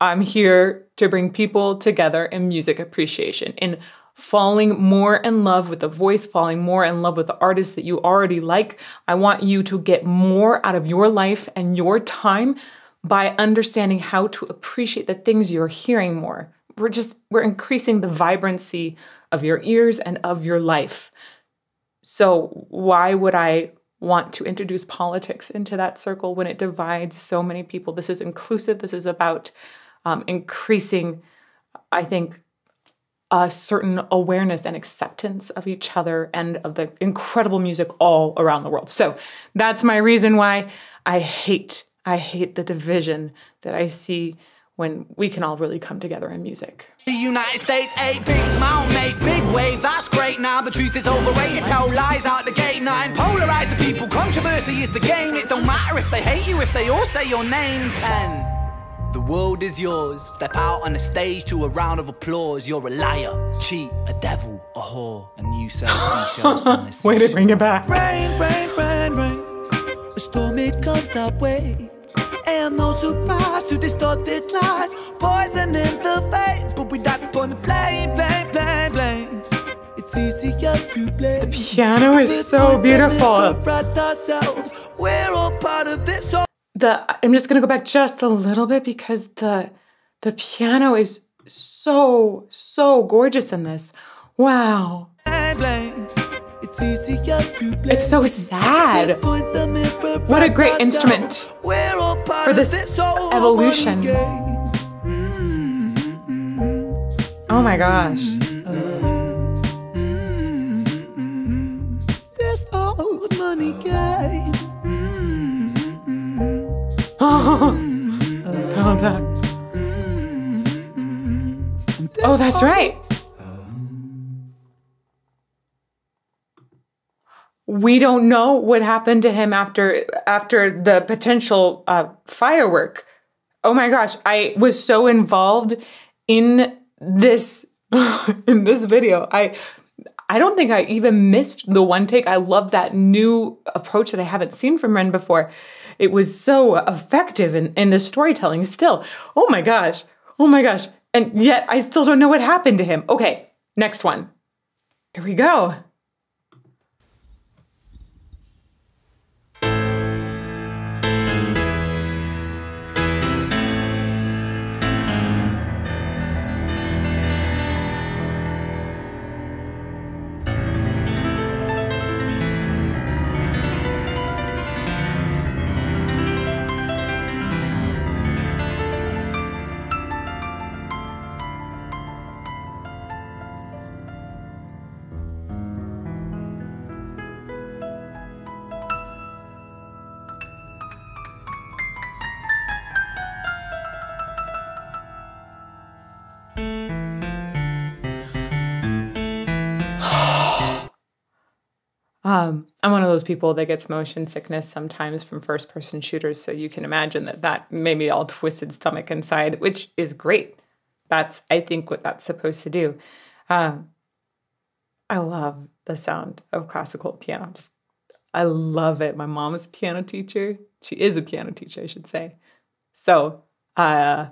I'm here to bring people together in music appreciation, in falling more in love with the voice, falling more in love with the artists that you already like. I want you to get more out of your life and your time by understanding how to appreciate the things you're hearing more. We're just, we're increasing the vibrancy of your ears and of your life. So, why would I want to introduce politics into that circle when it divides so many people? This is inclusive. This is about um, increasing, I think, a certain awareness and acceptance of each other and of the incredible music all around the world. So that's my reason why I hate I hate the division that I see when we can all really come together in music. The United States, eight big smile, make big wave. That's great. Now the truth is overrated. Tell lies out the gate. Nine polarize the people. Controversy is the game. It don't matter if they hate you, if they all say your name. Ten. The world is yours. Step out on the stage to a round of applause. You're a liar, cheat, a devil, a whore, and you sell <laughs> seashells on this. Way to bring it back. Rain, rain, rain, rain. A storm it comes our way. And no surprise to distorted lies. Poison in the veins, but we die upon the blame, blame, blame, blame. It's easier to blame. Piano is so beautiful. We're all part of this. The I'm just gonna go back just a little bit because the the piano is so so gorgeous in this. Wow. It's easier to blame. It's so sad. What a great instrument for this evolution. Oh my gosh. This old money game. <laughs> Oh, that's right. We don't know what happened to him after after the potential uh, firework. Oh my gosh, I was so involved in this <laughs> in this video. I I don't think I even missed the one take. I love that new approach that I haven't seen from Ren before. It was so effective in, in the storytelling still. Oh my gosh. Oh my gosh. And yet I still don't know what happened to him. Okay, next one. Here we go. Um, I'm one of those people that gets motion sickness sometimes from first person shooters. So you can imagine that that made me all twisted stomach inside, which is great. That's, I think, what that's supposed to do. Um, I love the sound of classical piano. Just, I love it. My mom is a piano teacher. She is a piano teacher, I should say. So, uh,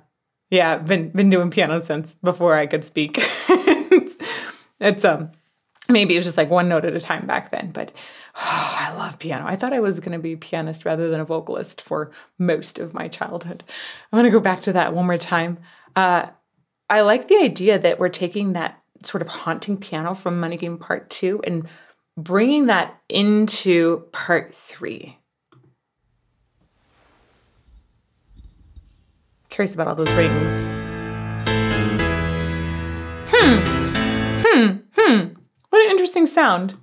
yeah, been been doing piano since before I could speak. <laughs> it's, it's um maybe it was just like one note at a time back then but oh, <sighs> i love piano. I thought i was going to be a pianist rather than a vocalist for most of my childhood. I'm going to go back to that one more time. Uh, i like the idea that we're taking that sort of haunting piano from money game part two and bringing that into part three. Curious about all those rings. Hmm. Hmm. Hmm interesting sound.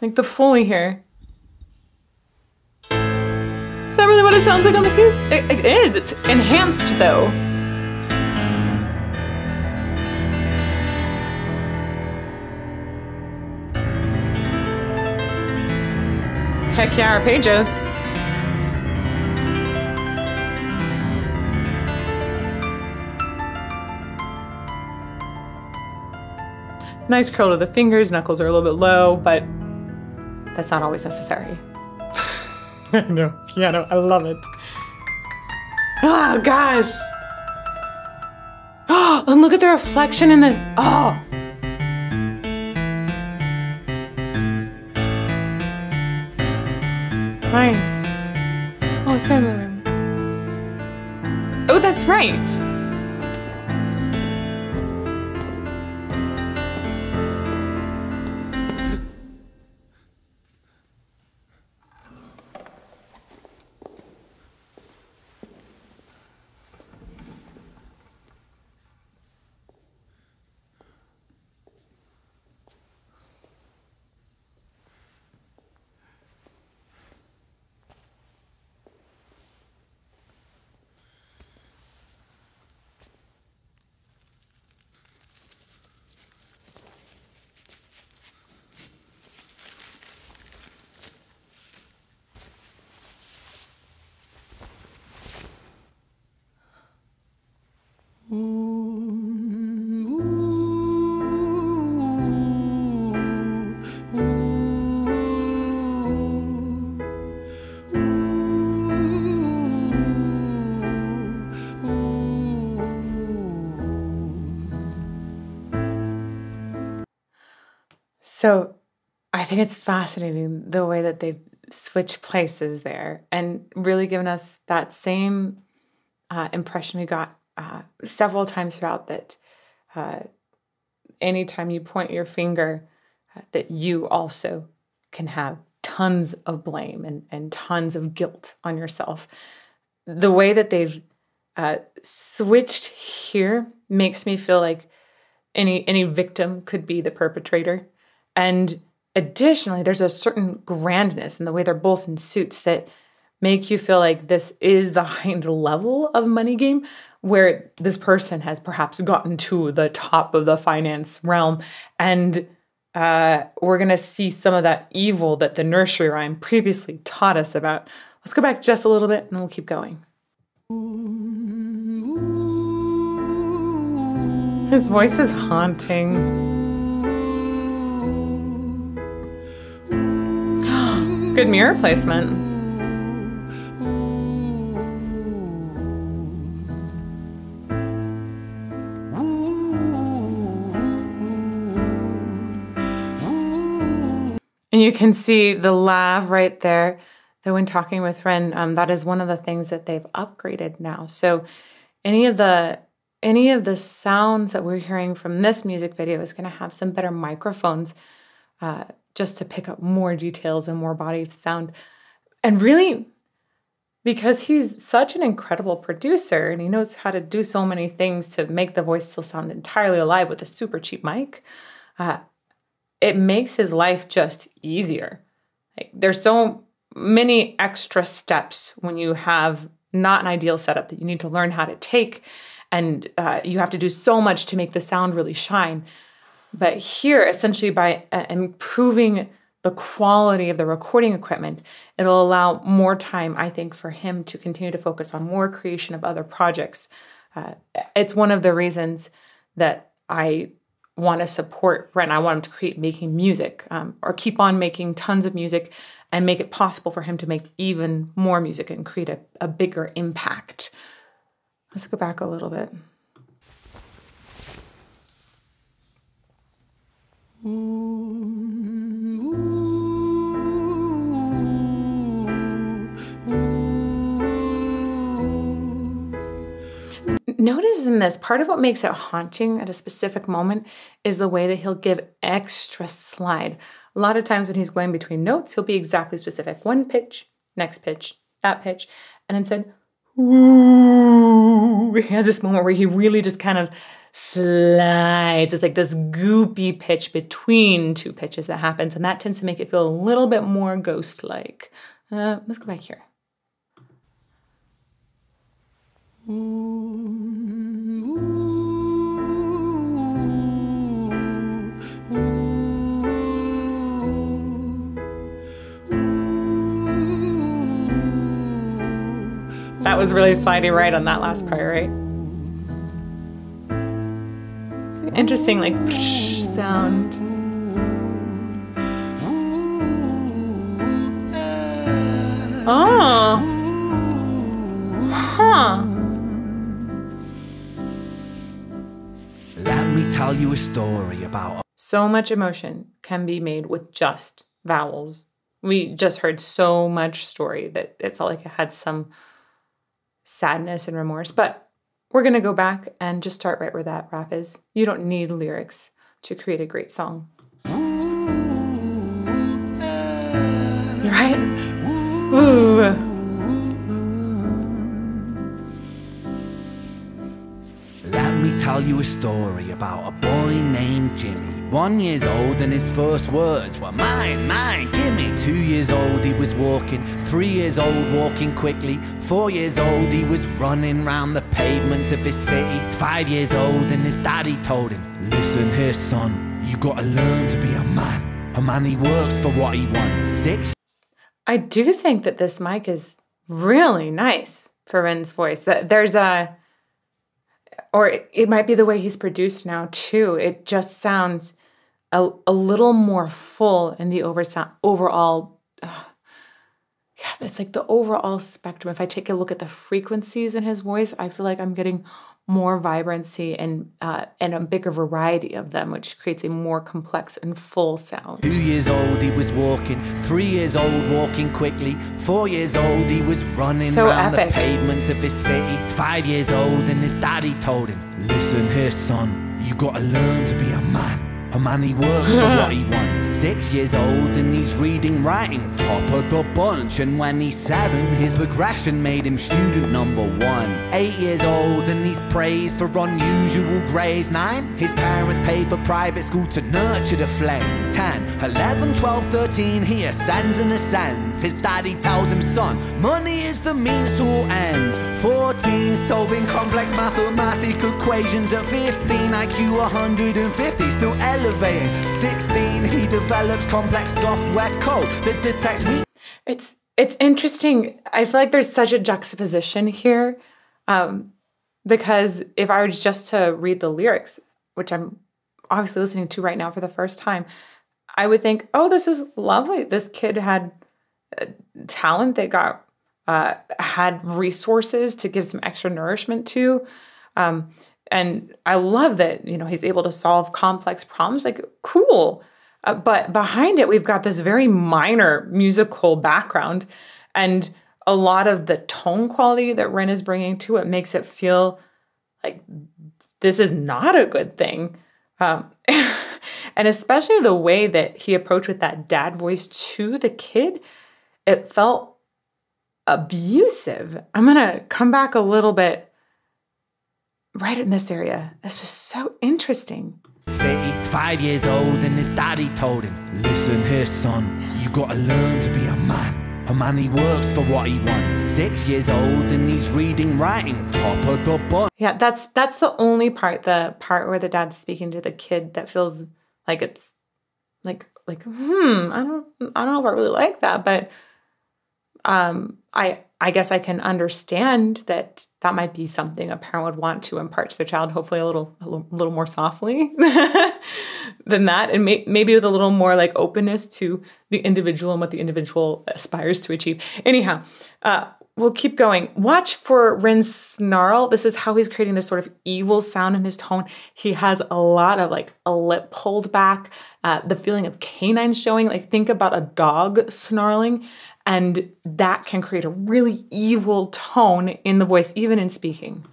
Like the Foley here. Is that really what it sounds like on the keys? It, it is. It's enhanced though. Heck yeah, arpeggios. Nice curl to the fingers, knuckles are a little bit low, but that's not always necessary. <laughs> I know, piano, I love it. Ah, oh gosh! Ah, oh, and look at the reflection in the, oh! Nice. Oh, Sam. Oh, that's right. So I think it's fascinating the way that they've switched places there and really given us that same uh, impression we got uh, several times throughout that uh, anytime you point your finger, uh, that you also can have tons of blame and, and tons of guilt on yourself. The way that they've uh, switched here makes me feel like any any victim could be the perpetrator, and additionally, there's a certain grandness in the way they're both in suits that make you feel like this is the <laughs> high level of money game where this person has perhaps gotten to the top of the finance realm and uh, we're going to see some of that evil that the nursery rhyme previously taught us about. Let's go back just a little bit and then we'll keep going. His voice is haunting. Good mirror placement. And you can see the lav right there. That when talking with Ren, um, that is one of the things that they've upgraded now. So any of the any of the sounds that we're hearing from this music video is going to have some better microphones uh, just to pick up more details and more body sound. And really, because he's such an incredible producer and he knows how to do so many things to make the voice still sound entirely alive with a super cheap mic, uh, it makes his life just easier. Like, there's so many extra steps when you have not an ideal setup that you need to learn how to take, and uh, you have to do so much to make the sound really shine. But here, essentially, by uh, improving the quality of the recording equipment, it'll allow more time, I think, for him to continue to focus on more creation of other projects. Uh, it's one of the reasons that I want to support Ren. I want him to create making music um, or keep on making tons of music and make it possible for him to make even more music and create a, a bigger impact. Let's go back a little bit. Notice in this, part of what makes it haunting at a specific moment is the way that he'll give extra slide. A lot of times when he's going between notes, he'll be exactly specific. One pitch, next pitch, that pitch, and then said, ooh. He has this moment where he really just kind of slides. It's like this goopy pitch between two pitches that happens, and that tends to make it feel a little bit more ghost like. Uh, let's go back here. That was really sliding right on that last part, right? Interesting, like sound. Oh. Huh. Let me tell you a story about. So much emotion can be made with just vowels. We just heard so much story that it felt like it had some sadness and remorse. But we're going to go back and just start right where that rap is. You don't need lyrics to create a great song. You're Right? Ooh. Let me tell you a story about a boy named Jimmy. One years old and his first words were mine, mine, gimme. Two years old he was walking, three years old walking quickly. Four years old he was running round the pavements of his city. Five years old and his daddy told him, Listen here son, you gotta learn to be a man. A man he works for what he wants. Six. I do think that this mic is really nice for Ren's voice. There's a or it, might be the way he's produced now too. It just sounds a, a little more full in the over overall. Uh, <sighs> yeah, it's like the overall spectrum. If I take a look at the frequencies in his voice, I feel like I'm getting more vibrancy and uh, and a bigger variety of them, which creates a more complex and full sound. Two years old, he was walking. Three years old, walking quickly. Four years old, he was running So around epic. the pavements of his city. Five years old, and his daddy told him, "Listen here, son, you gotta learn to be a man." A man he works for <laughs> what he wants. Six years old and he's reading, writing, top of the bunch. And when he's seven, his progression made him student number one. Eight years old and he's praised for unusual grades. Nine, his parents paid for private school to nurture the flame. Ten, eleven, twelve, thirteen, he ascends and ascends. His daddy tells him, son, money is the means to all ends. 14, solving complex mathematical equations at 15, IQ 150, still elevating. 16, he develops complex software code that detects weak It's it's interesting. I feel like there's such a juxtaposition here, um, because if I were just to read the lyrics, which I'm obviously listening to right now for the first time, I would think, "Oh, this is lovely. This kid had uh, talent that got uh, had resources to give some extra nourishment to." Um, and I love that you know he's able to solve complex problems. Like, cool. Uh, but behind it, we've got this very minor musical background, and a lot of the tone quality that Ren is bringing to it makes it feel like this is not a good thing. Um, <laughs> and especially the way that he approached with that dad voice to the kid, it felt abusive. I'm gonna come back a little bit right in this area. This is so interesting. city. Five years old and his daddy told him, Listen here, son, you gotta learn to be a man. A man he works for what he wants. Six years old and he's reading, writing, top of the bunch. Yeah, that's that's the only part, the part where the dad's speaking to the kid that feels like it's like like hmm, I don't I don't know if I really like that, but um I I guess I can understand that that might be something a parent would want to impart to their child, hopefully a little a little, little more softly <laughs> than that, and may, maybe with a little more like openness to the individual and what the individual aspires to achieve. Anyhow, uh, we'll keep going. Watch for Ren's snarl. This is how he's creating this sort of evil sound in his tone. He has a lot of like a lip pulled back, uh, the feeling of canines showing. Like think about a dog snarling, and that can create a really evil tone in the voice, even in speaking.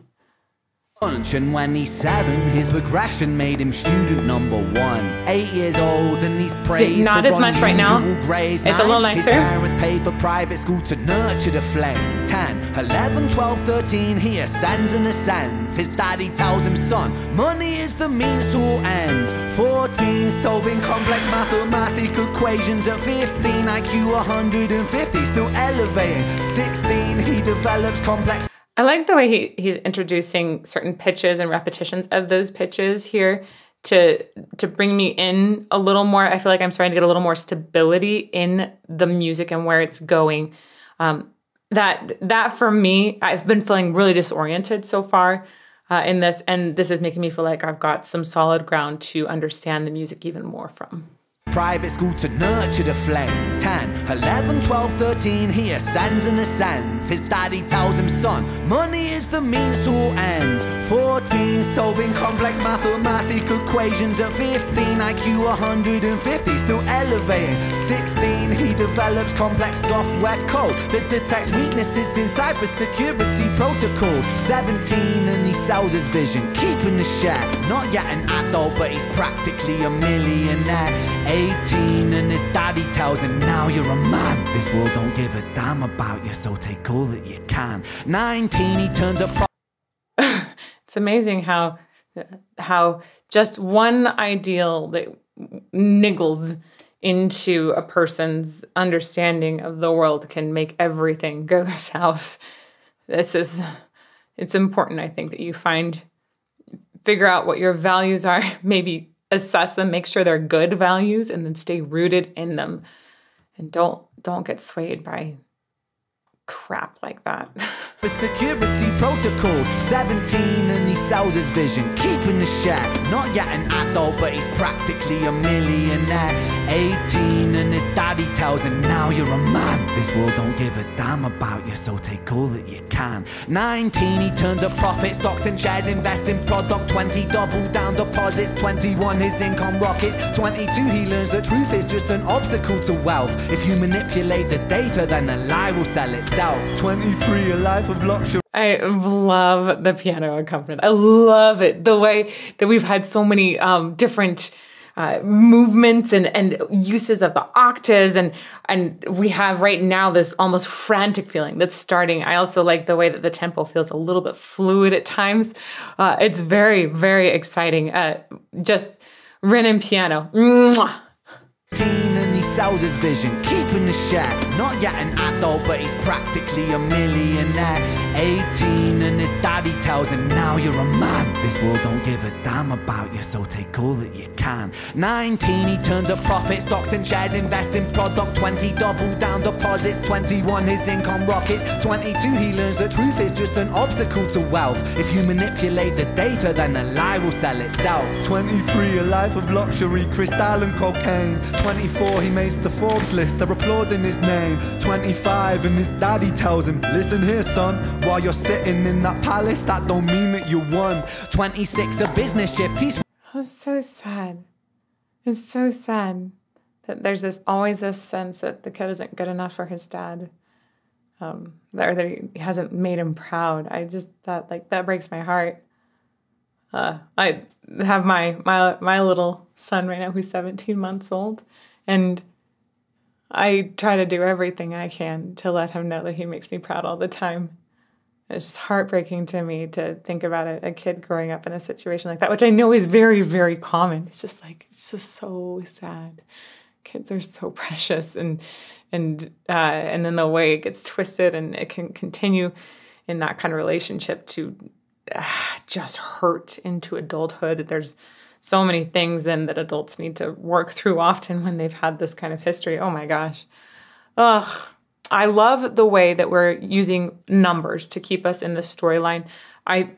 And when he's seven, his progression made him student number one. Eight years old and he's praised not for as much right now. grades. It's a little nicer. His parents paid for private school to nurture the flame. 10, 11, 12, 13, he ascends and ascends. His daddy tells him, son, money is the means to all ends. 14, solving complex mathematical equations at 15, IQ 150, still elevating. 16, he develops complex I like the way he, he's introducing certain pitches and repetitions of those pitches here to to bring me in a little more. I feel like I'm starting to get a little more stability in the music and where it's going. Um, that that for me, I've been feeling really disoriented so far uh, in this, and this is making me feel like I've got some solid ground to understand the music even more from. Private school to nurture the flame. 10, 11, 12, 13, he ascends and ascends. His daddy tells him, son, money is the means to all ends. 14, solving complex mathematical equations at 15, IQ 150, still elevating. 16, he develops complex software code that detects weaknesses in cybersecurity protocols. 17, and he sells his vision, keeping the share. Not yet an adult, but he's practically a millionaire. 18, and his daddy tells him, Now you're a man. This world don't give a damn about you, so take all that you can. 19, he turns pro- <laughs> It's amazing how how just one ideal that niggles into a person's understanding of the world can make everything go <laughs> south. This is it's important I think that you find figure out what your values are, <laughs> maybe assess them, make sure they're good values and then stay rooted in them. And don't don't get swayed by crap like that. <laughs> security protocols. 17 and he sells his vision, keeping the share. Not yet an adult, but he's practically a millionaire. 18 and his daddy tells him, Now you're a man. This world don't give a damn about you, so take all that you can. 19, he turns a profit, stocks and shares, invest in product. 20, double down deposits. 21, his income rockets. 22, he learns that truth is just an obstacle to wealth. If you manipulate the data, then the lie will sell itself. 23, a life of luxury. I love the piano accompaniment. I love it. The way that we've had so many um, different uh, movements and, and uses of the octaves and and we have right now this almost frantic feeling that's starting. I also like the way that the tempo feels a little bit fluid at times. Uh, it's very very exciting. Uh, just Renan piano. Mwah and he sells his vision, keeping the share. Not yet an adult, but he's practically a millionaire. 18 and his daddy tells him, now you're a man. This world don't give a damn about you, so take all that you can. 19, he turns a profit, stocks and shares, invest in product. 20, double down deposits. 21, his income rockets. 22, he learns the truth is just an obstacle to wealth. If you manipulate the data, then the lie will sell itself. 23, a life of luxury, crystal and cocaine. 24, he makes the Forbes list, they're applauding his name. 25, and his daddy tells him, Listen here, son, while you're sitting in that palace, that don't mean that you won. 26, a business shift, he's. Oh, it's so sad. It's so sad that there's this always this sense that the kid isn't good enough for his dad. Um, or that he hasn't made him proud. I just thought like that breaks my heart. Uh, I have my my my little son right now who's 17 months old, and I try to do everything I can to let him know that he makes me proud all the time. It's just heartbreaking to me to think about a, a, kid growing up in a situation like that, which I know is very, very common. It's just like it's just so sad. Kids are so <laughs> precious, and and uh, and then the way it gets twisted, and it can continue in that kind of relationship to uh, just hurt into adulthood. There's so many things then that adults need to work through often when they've had this kind of history. Oh my gosh. Ugh. I love the way that we're using numbers to keep us in the storyline. I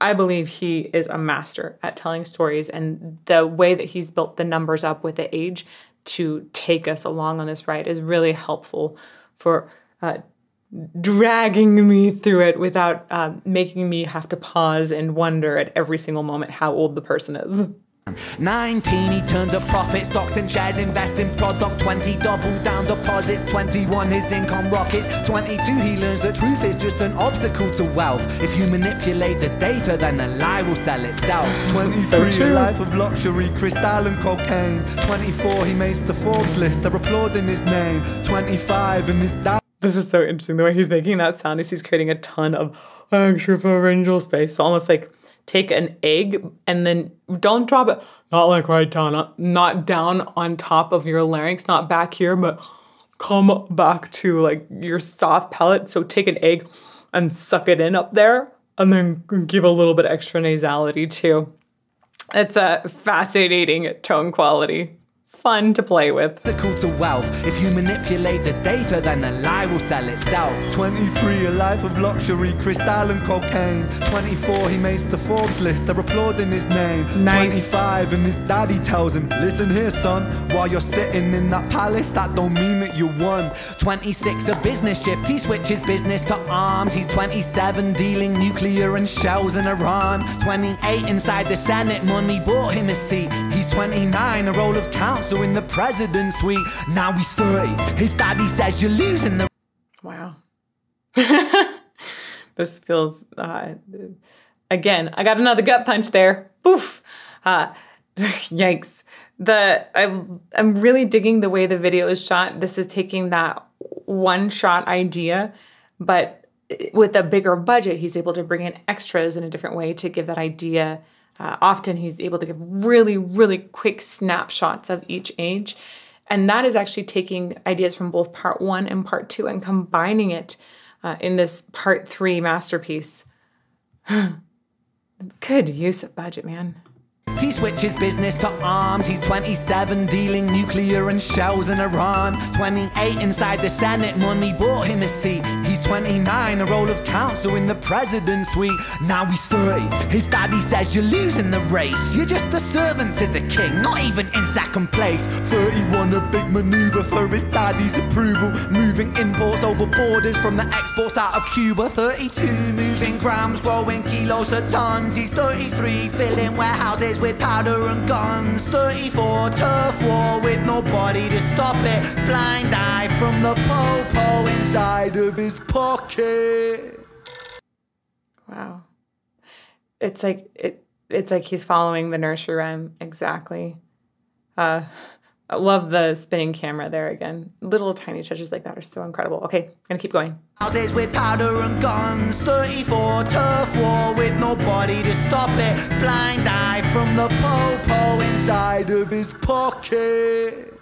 I believe he is a master at telling stories and the way that he's built the numbers up with the age to take us along on this ride is really helpful for uh, dragging me through it without um, making me have to pause and wonder at every single moment how old the person is. 19, he turns a profit, stocks and shares, invest in product. 20, double down deposits. 21, his income rockets. 22, he learns the truth is just an obstacle to wealth. If you manipulate the data, then the lie will sell itself. <laughs> 23, so a life of luxury, crystal and cocaine. 24, he makes the Forbes list, they're applauding his name. 25, and his dad. This is so interesting. The way he's making that sound is he's creating a ton of extra pharyngeal space. So almost like take an egg and then don't drop it not like right down uh, not down on top of your larynx not back here but come back to like your soft palate so take an egg and suck it in up there and then give a little bit extra nasality too it's a fascinating tone quality fun to play with. To wealth. If you manipulate the data, then the lie will sell itself. 23, a life of luxury, crystal and cocaine. 24, he makes the Forbes list, they're applauding his name. Nice. 25, and his daddy tells him, Listen here, son, while you're sitting in that palace, that don't mean that you won. 26, a business shift, he switches business to arms. He's 27, dealing nuclear and shells in Iran. 28, inside the Senate, money bought him a seat. He's 29, a role of counsel so in the president's suite. Now he's 30. His daddy says you're losing the. Wow. <laughs> this feels. Uh, again, I got another gut punch there. Boof. Uh, <laughs> yikes. The I, I'm really digging the way the video is shot. This is taking that one shot idea, but with a bigger budget, he's able to bring in extras in a different way to give that idea uh, often he's able to give really, really quick snapshots of each age. And that is actually taking ideas from both part one and part two and combining it uh, in this part three masterpiece. <sighs> Good use of budget, man. He switches business to arms. He's 27, dealing nuclear and shells in Iran. 28 inside the Senate, money bought him a seat. He's 29, a role of counsel in the president's suite. Now he's 30. His daddy says you're losing the race. You're just a servant to the king, not even in second place. 31, a big maneuver for his daddy's approval. Moving imports over borders from the exports out of Cuba. 32, moving grams, growing kilos to tons. He's 33, filling warehouses with powder and guns. 34, turf war with nobody to stop it. Blind eye from the popo inside of his pocket. Wow. It's like it it's like he's following the nursery rhyme exactly. Uh Love the spinning camera there again. Little tiny touches like that are so incredible. Okay, gonna keep going. Houses with powder and guns, 34 turf war with nobody to stop it. Blind eye from the popo inside of his pocket.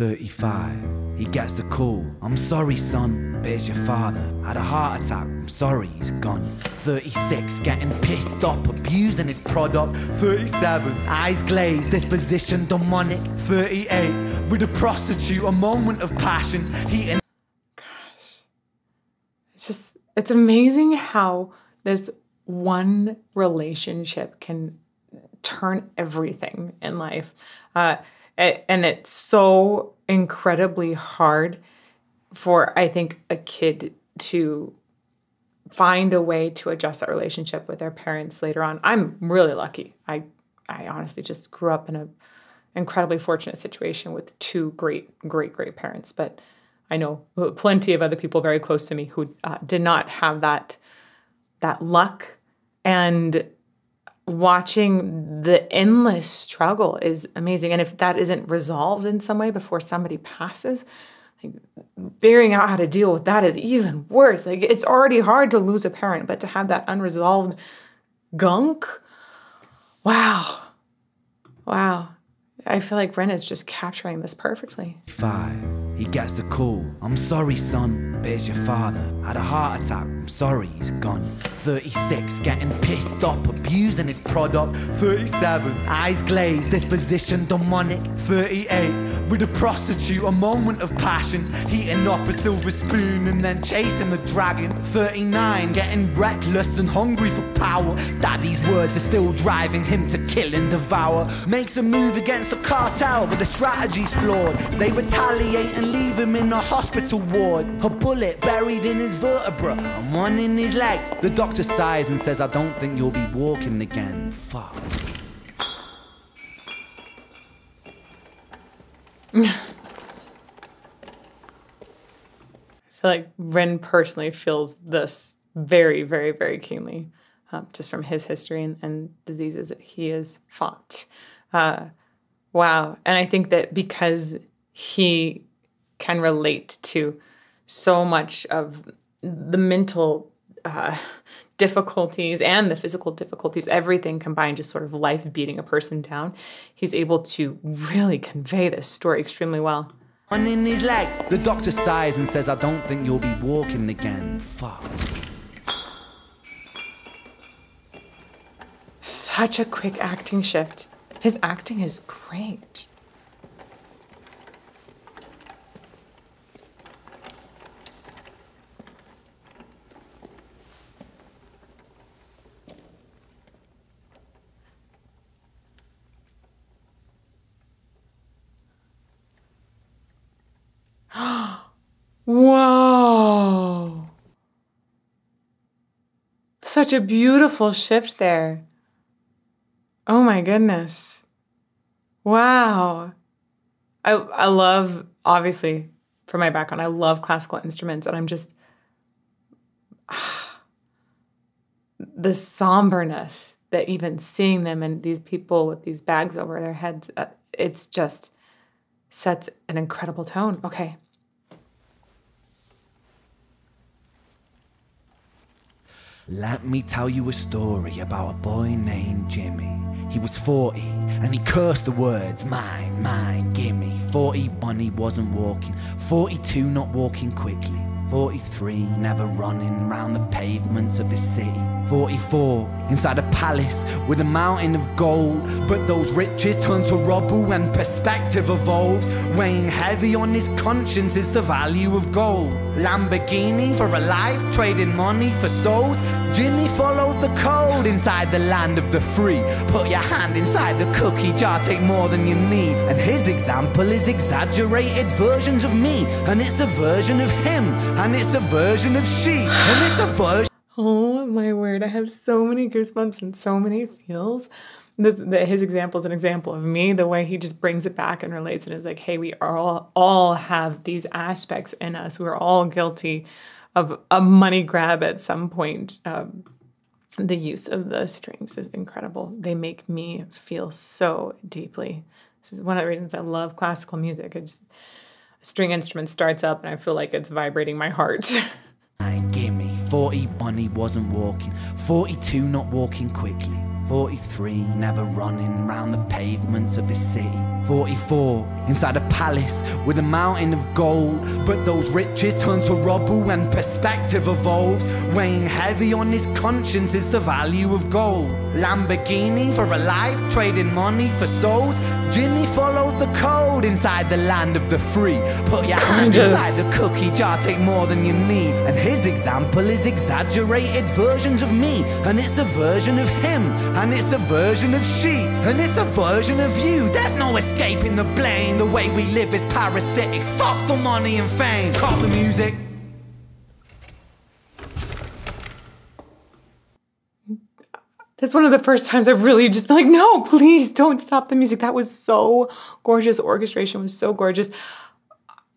Thirty-five. He gets the call. I'm sorry, son, but it's your father. Had a heart attack. I'm sorry, he's gone. 36, getting pissed off, abusing his product. 37, eyes glazed, disposition demonic. 38, with a prostitute, a moment of passion. He and Gosh. It's just it's amazing how this one relationship can turn everything in life. Uh, and it's so incredibly hard for I think a kid to find a way to adjust that relationship with their parents later on. I'm really lucky. I I honestly just grew up in a incredibly fortunate situation with two great great great parents, but I know plenty of other people very close to me who uh, did not have that that luck and watching the endless struggle is amazing. And if that isn't resolved in some way before somebody passes like figuring out how to deal with that is even worse. Like it's already hard to lose a parent but to have that unresolved gunk wow. Wow. I feel like Ren is just capturing this perfectly. Five. He gets the call. I'm sorry, son, but it's your father. Had a heart attack. I'm sorry, he's gone. 36, getting pissed off, abusing his product. 37, eyes glazed, disposition demonic. 38, with a prostitute, a moment of passion. Heating up a silver spoon and then chasing the dragon. 39, getting reckless and hungry for power. Daddy's words are still driving him to kill and devour. Makes a move against the cartel, but the strategy's flawed. They retaliate and leave him in a hospital ward. A bullet buried in his vertebra and one in his leg. The doctor sighs and says, I don't think you'll be walking again. Fuck. I feel like Ren personally feels this very, very, very keenly, um, just from his history and, and diseases that he has fought. Uh, wow. And I think that because he can relate to so much of the mental uh, difficulties and the physical difficulties, everything combined, just sort of life beating a person down, he's able to really convey this story extremely well. One in his leg. The doctor sighs and says, I don't think you'll be walking again. Fuck. Such a quick acting shift. His acting is great. Whoa. Such a beautiful shift there. Oh my goodness. Wow. I I love obviously for my background, I love classical instruments and I'm just <sighs> the somberness that even seeing them and these people with these bags over their heads uh, it's just sets an incredible tone. Okay. Let me tell you a story about a boy named Jimmy. He was 40 and he cursed the words mine, mine, gimme. 41 he wasn't walking, 42 not walking quickly. 43, never running round the pavements of his city. 44, inside a palace with a mountain of gold. But those riches turn to rubble when perspective evolves. Weighing heavy on his conscience is the value of gold. Lamborghini for a life, trading money for souls. Jimmy followed the code inside the land of the free. Put your hand inside the cookie jar, take more than you need. And his example is exaggerated versions of me. And it's a version of him, and it's a version of she, and it's a version. Oh my word, I have so many goosebumps and so many feels. The, the, his example is an example of me, the way he just brings it back and relates it is like, hey, we are all, all have these aspects in us. We're all guilty of a money grab at some point. Um, the use of the strings is incredible. They make me feel so deeply. This is one of the reasons I love classical music. Just, string instrument starts up and I feel like it's vibrating my heart. <laughs> give me 41 he wasn't walking. 42 not walking quickly. 43 never running round the pavements of his city. 44 inside a palace with a mountain of gold. But those riches turn to rubble when perspective evolves. Weighing heavy on his conscience is the value of gold. Lamborghini for a life trading money for souls jimmy followed the code inside the land of the free. Put your hand inside the cookie jar take more than you need. And his example is exaggerated versions of me. And it's a version of him. And it's a version of she. And it's a version of you. There's no escaping the blame. The way we live is parasitic. Fuck the money and fame. Cut the music That's one of the first times I've really just like, no, please don't stop the music. That was so gorgeous. Orchestration was so gorgeous.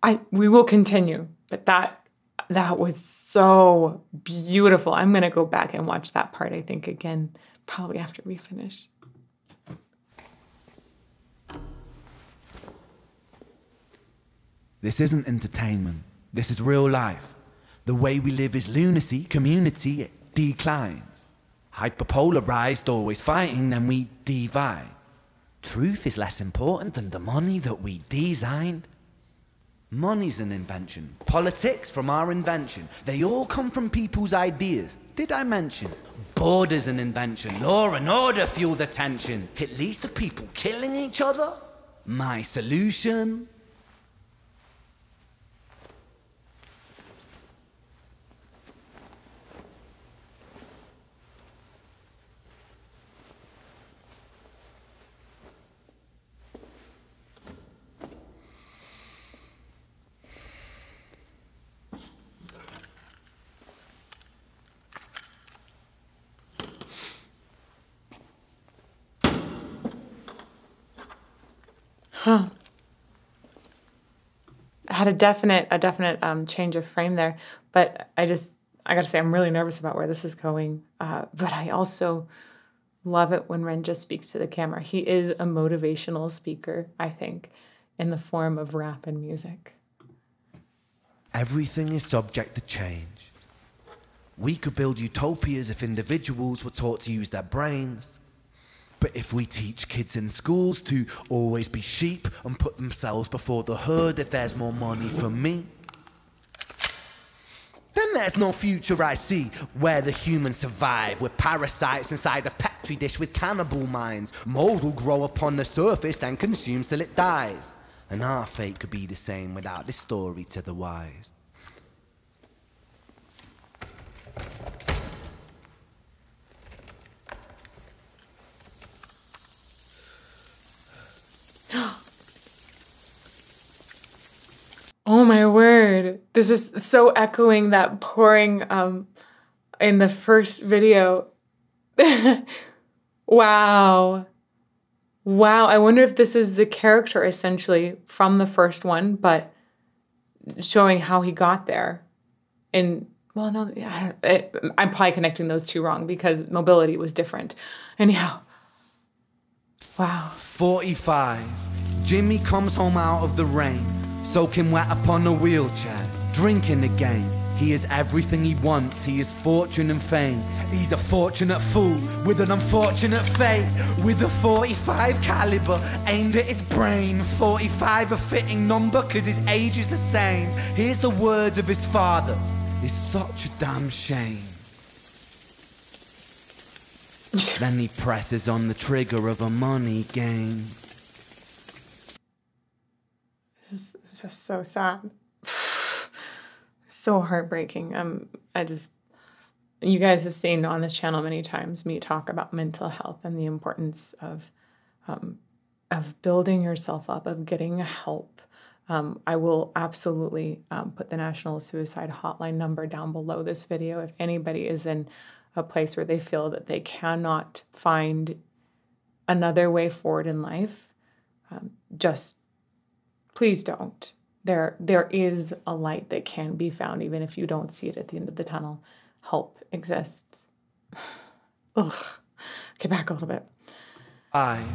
I we will continue, but that that was so beautiful. I'm gonna go back and watch that part, I think, again, probably after we finish. This isn't entertainment. This is real life. The way we live is lunacy, community it declines. Hyperpolarized, always fighting, then we divide. Truth is less important than the money that we designed. Money's an invention. Politics from our invention. They all come from people's ideas. Did I mention? Border's an invention. Law and order fuel the tension. It leads to people killing each other. My solution? Huh. I had a definite a definite um, change of frame there, but I just I gotta say I'm really nervous about where this is going. Uh, but I also love it when Ren just speaks to the camera. He is a motivational speaker, I think, in the form of rap and music. Everything is subject to change. We could build utopias if individuals were taught to use their brains. But if we teach kids in schools to always be sheep and put themselves before the herd if there's more money for me, then there's no future I see where the humans survive with parasites inside a petri dish with cannibal minds. Mold will grow upon the surface and consume till it dies. And our fate could be the same without this story to the wise. Oh my word. This is so echoing that pouring um in the first video. <laughs> wow. Wow. I wonder if this is the character essentially from the first one, but showing how he got there. And well, no, I it, I'm probably connecting those two wrong because mobility was different. Anyhow, wow. 45. Jimmy comes home out of the rain, soaking wet upon a wheelchair, drinking again. He is everything he wants, he is fortune and fame. He's a fortunate fool with an unfortunate fate. With a 45 caliber aimed at his brain. 45 a fitting number cause his age is the same. Here's the words of his father. It's such a damn shame. <laughs> then he presses on the trigger of a money game. Is just so sad. <sighs> so heartbreaking. Um, I just, you guys have seen on this channel many times me talk about mental health and the importance of, um, of building yourself up, of getting help. Um, I will absolutely um, put the National Suicide Hotline number down below this video if anybody is in a place where they feel that they cannot find another way forward in life. Um, just please don't. There, there is a light that can be found, even if you don't see it at the end of the tunnel. Help exists. <sighs> Ugh. Get back a little bit. Five.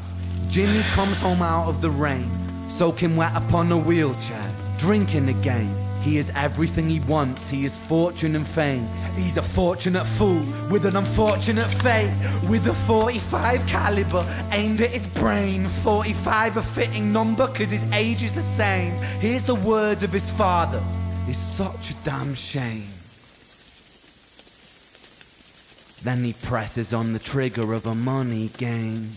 Jimmy comes home out of the rain, soaking wet upon a wheelchair, drinking again. He is everything he wants, he is fortune and fame. He's a fortunate fool with an unfortunate fate. With a 45 caliber aimed at his brain. 45 a fitting number cause his age is the same. Here's the words of his father. It's such a damn shame. Then he presses on the trigger of a money game.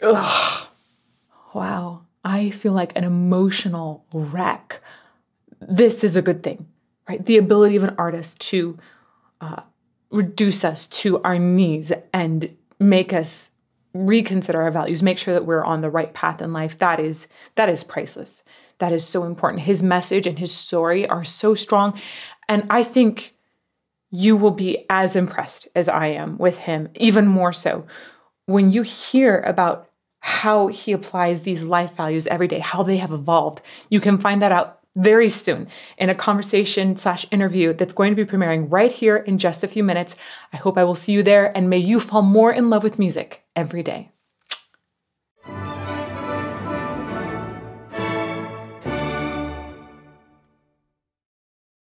Ugh. Wow. I feel like an emotional wreck. This is a good thing, right? The ability of an artist to uh, reduce us to our knees and make us reconsider our values, make sure that we're on the right path in life. That is that is priceless. That is so important. His message and his story are so strong, and I think you will be as impressed as I am with him, even more so when you hear about how he applies these life values every day, how they have evolved. You can find that out very soon in a conversation slash interview that's going to be premiering right here in just a few minutes. I hope I will see you there and may you fall more in love with music every day.